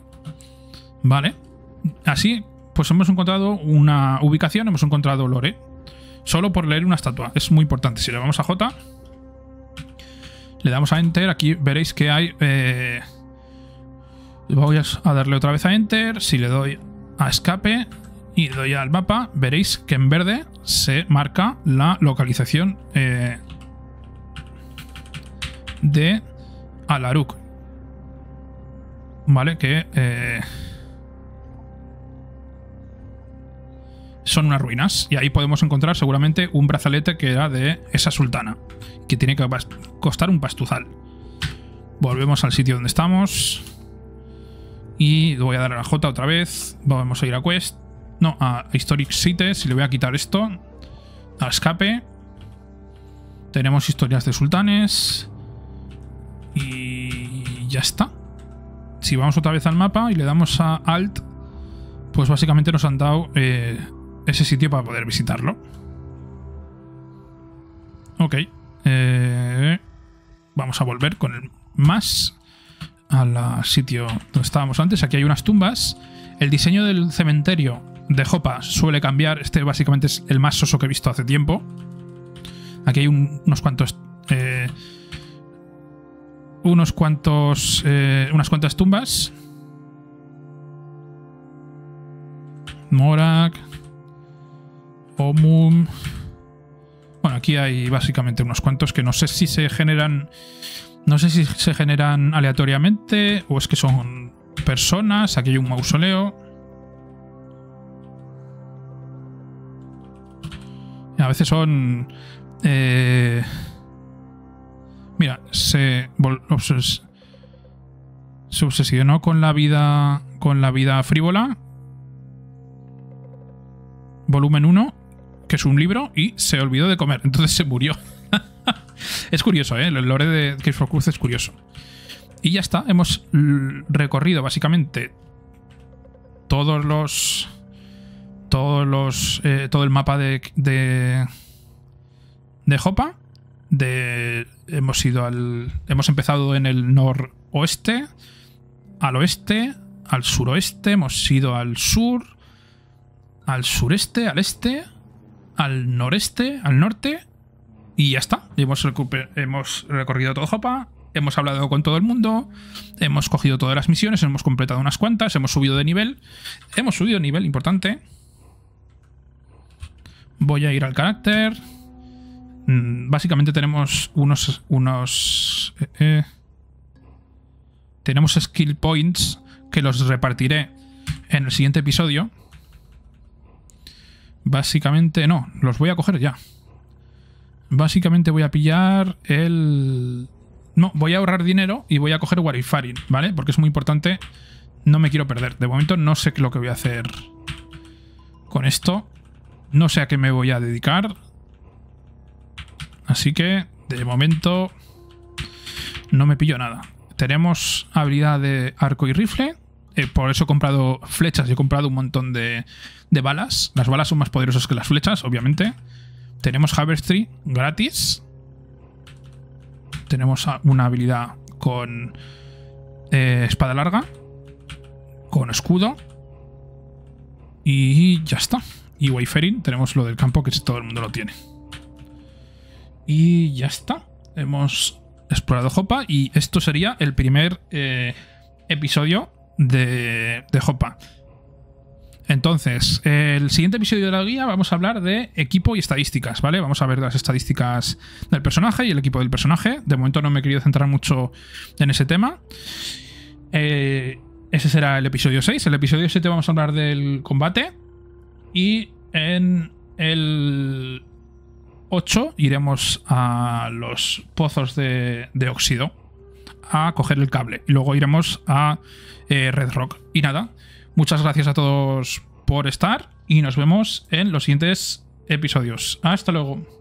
Vale. Así, pues hemos encontrado una ubicación, hemos encontrado Lore. Solo por leer una estatua. Es muy importante. Si le vamos a J, le damos a Enter. Aquí veréis que hay... Eh, voy a darle otra vez a Enter. Si le doy a Escape y doy al mapa, veréis que en verde se marca la localización eh, de Alaruk. ¿Vale? Que... Eh, son unas ruinas. Y ahí podemos encontrar seguramente un brazalete que era de esa sultana. Que tiene que costar un pastuzal. Volvemos al sitio donde estamos. Y voy a dar a la J otra vez. Vamos a ir a Quest. No, a Historic Cities. Y le voy a quitar esto. A escape. Tenemos historias de sultanes. Y ya está. Si vamos otra vez al mapa y le damos a Alt, pues básicamente nos han dado eh, ese sitio para poder visitarlo. Ok. Eh, vamos a volver con el más al sitio donde estábamos antes. Aquí hay unas tumbas. El diseño del cementerio de Jopa suele cambiar. Este básicamente es el más soso que he visto hace tiempo. Aquí hay unos cuantos... Eh, unos cuantos... Eh, unas cuantas tumbas. Morak. Omum. Bueno, aquí hay básicamente unos cuantos que no sé si se generan. No sé si se generan aleatoriamente o es que son personas. Aquí hay un mausoleo. A veces son. Eh, mira, se, se obsesionó con la vida. Con la vida frívola. Volumen 1 que es un libro, y se olvidó de comer, entonces se murió. es curioso, ¿eh? El lore de Case Cruz es curioso. Y ya está, hemos recorrido básicamente todos los. Todos los. Eh, todo el mapa de. de. de. De, hemos ido al. Hemos empezado en el noroeste. Al oeste. Al suroeste. Hemos ido al sur. Al sureste. Al este al noreste, al norte, y ya está. Hemos, recorrido todo Jopa, hemos hablado con todo el mundo, hemos cogido todas las misiones, hemos completado unas cuantas, hemos subido de nivel. Hemos subido de nivel, importante. Voy a ir al carácter. Mm, básicamente tenemos unos... unos eh, eh, tenemos skill points que los repartiré en el siguiente episodio. Básicamente no, los voy a coger ya. Básicamente voy a pillar el... No, voy a ahorrar dinero y voy a coger Warifarin, ¿vale? Porque es muy importante. No me quiero perder. De momento no sé lo que voy a hacer con esto. No sé a qué me voy a dedicar. Así que, de momento, no me pillo nada. Tenemos habilidad de arco y rifle. Eh, por eso he comprado flechas y he comprado un montón de, balas. Las balas son más poderosas que las flechas, obviamente. Tenemos Tree gratis. Tenemos una habilidad con eh, espada larga. Con escudo. Y ya está. Y Wayfaring, tenemos lo del campo que todo el mundo lo tiene. Y ya está. Hemos explorado Jopa y esto sería el primer eh, episodio de, de. Entonces, el siguiente episodio de la guía vamos a hablar de equipo y estadísticas, ¿vale? Vamos a ver las estadísticas del personaje y el equipo del personaje. De momento no me he querido centrar mucho en ese tema. Eh, ese será el episodio 6. El episodio 7 vamos a hablar del combate. Y en el 8 iremos a los pozos de, de óxido a coger el cable. Y luego iremos a eh, Red Rock. Y nada, muchas gracias a todos por estar y nos vemos en los siguientes episodios. Hasta luego.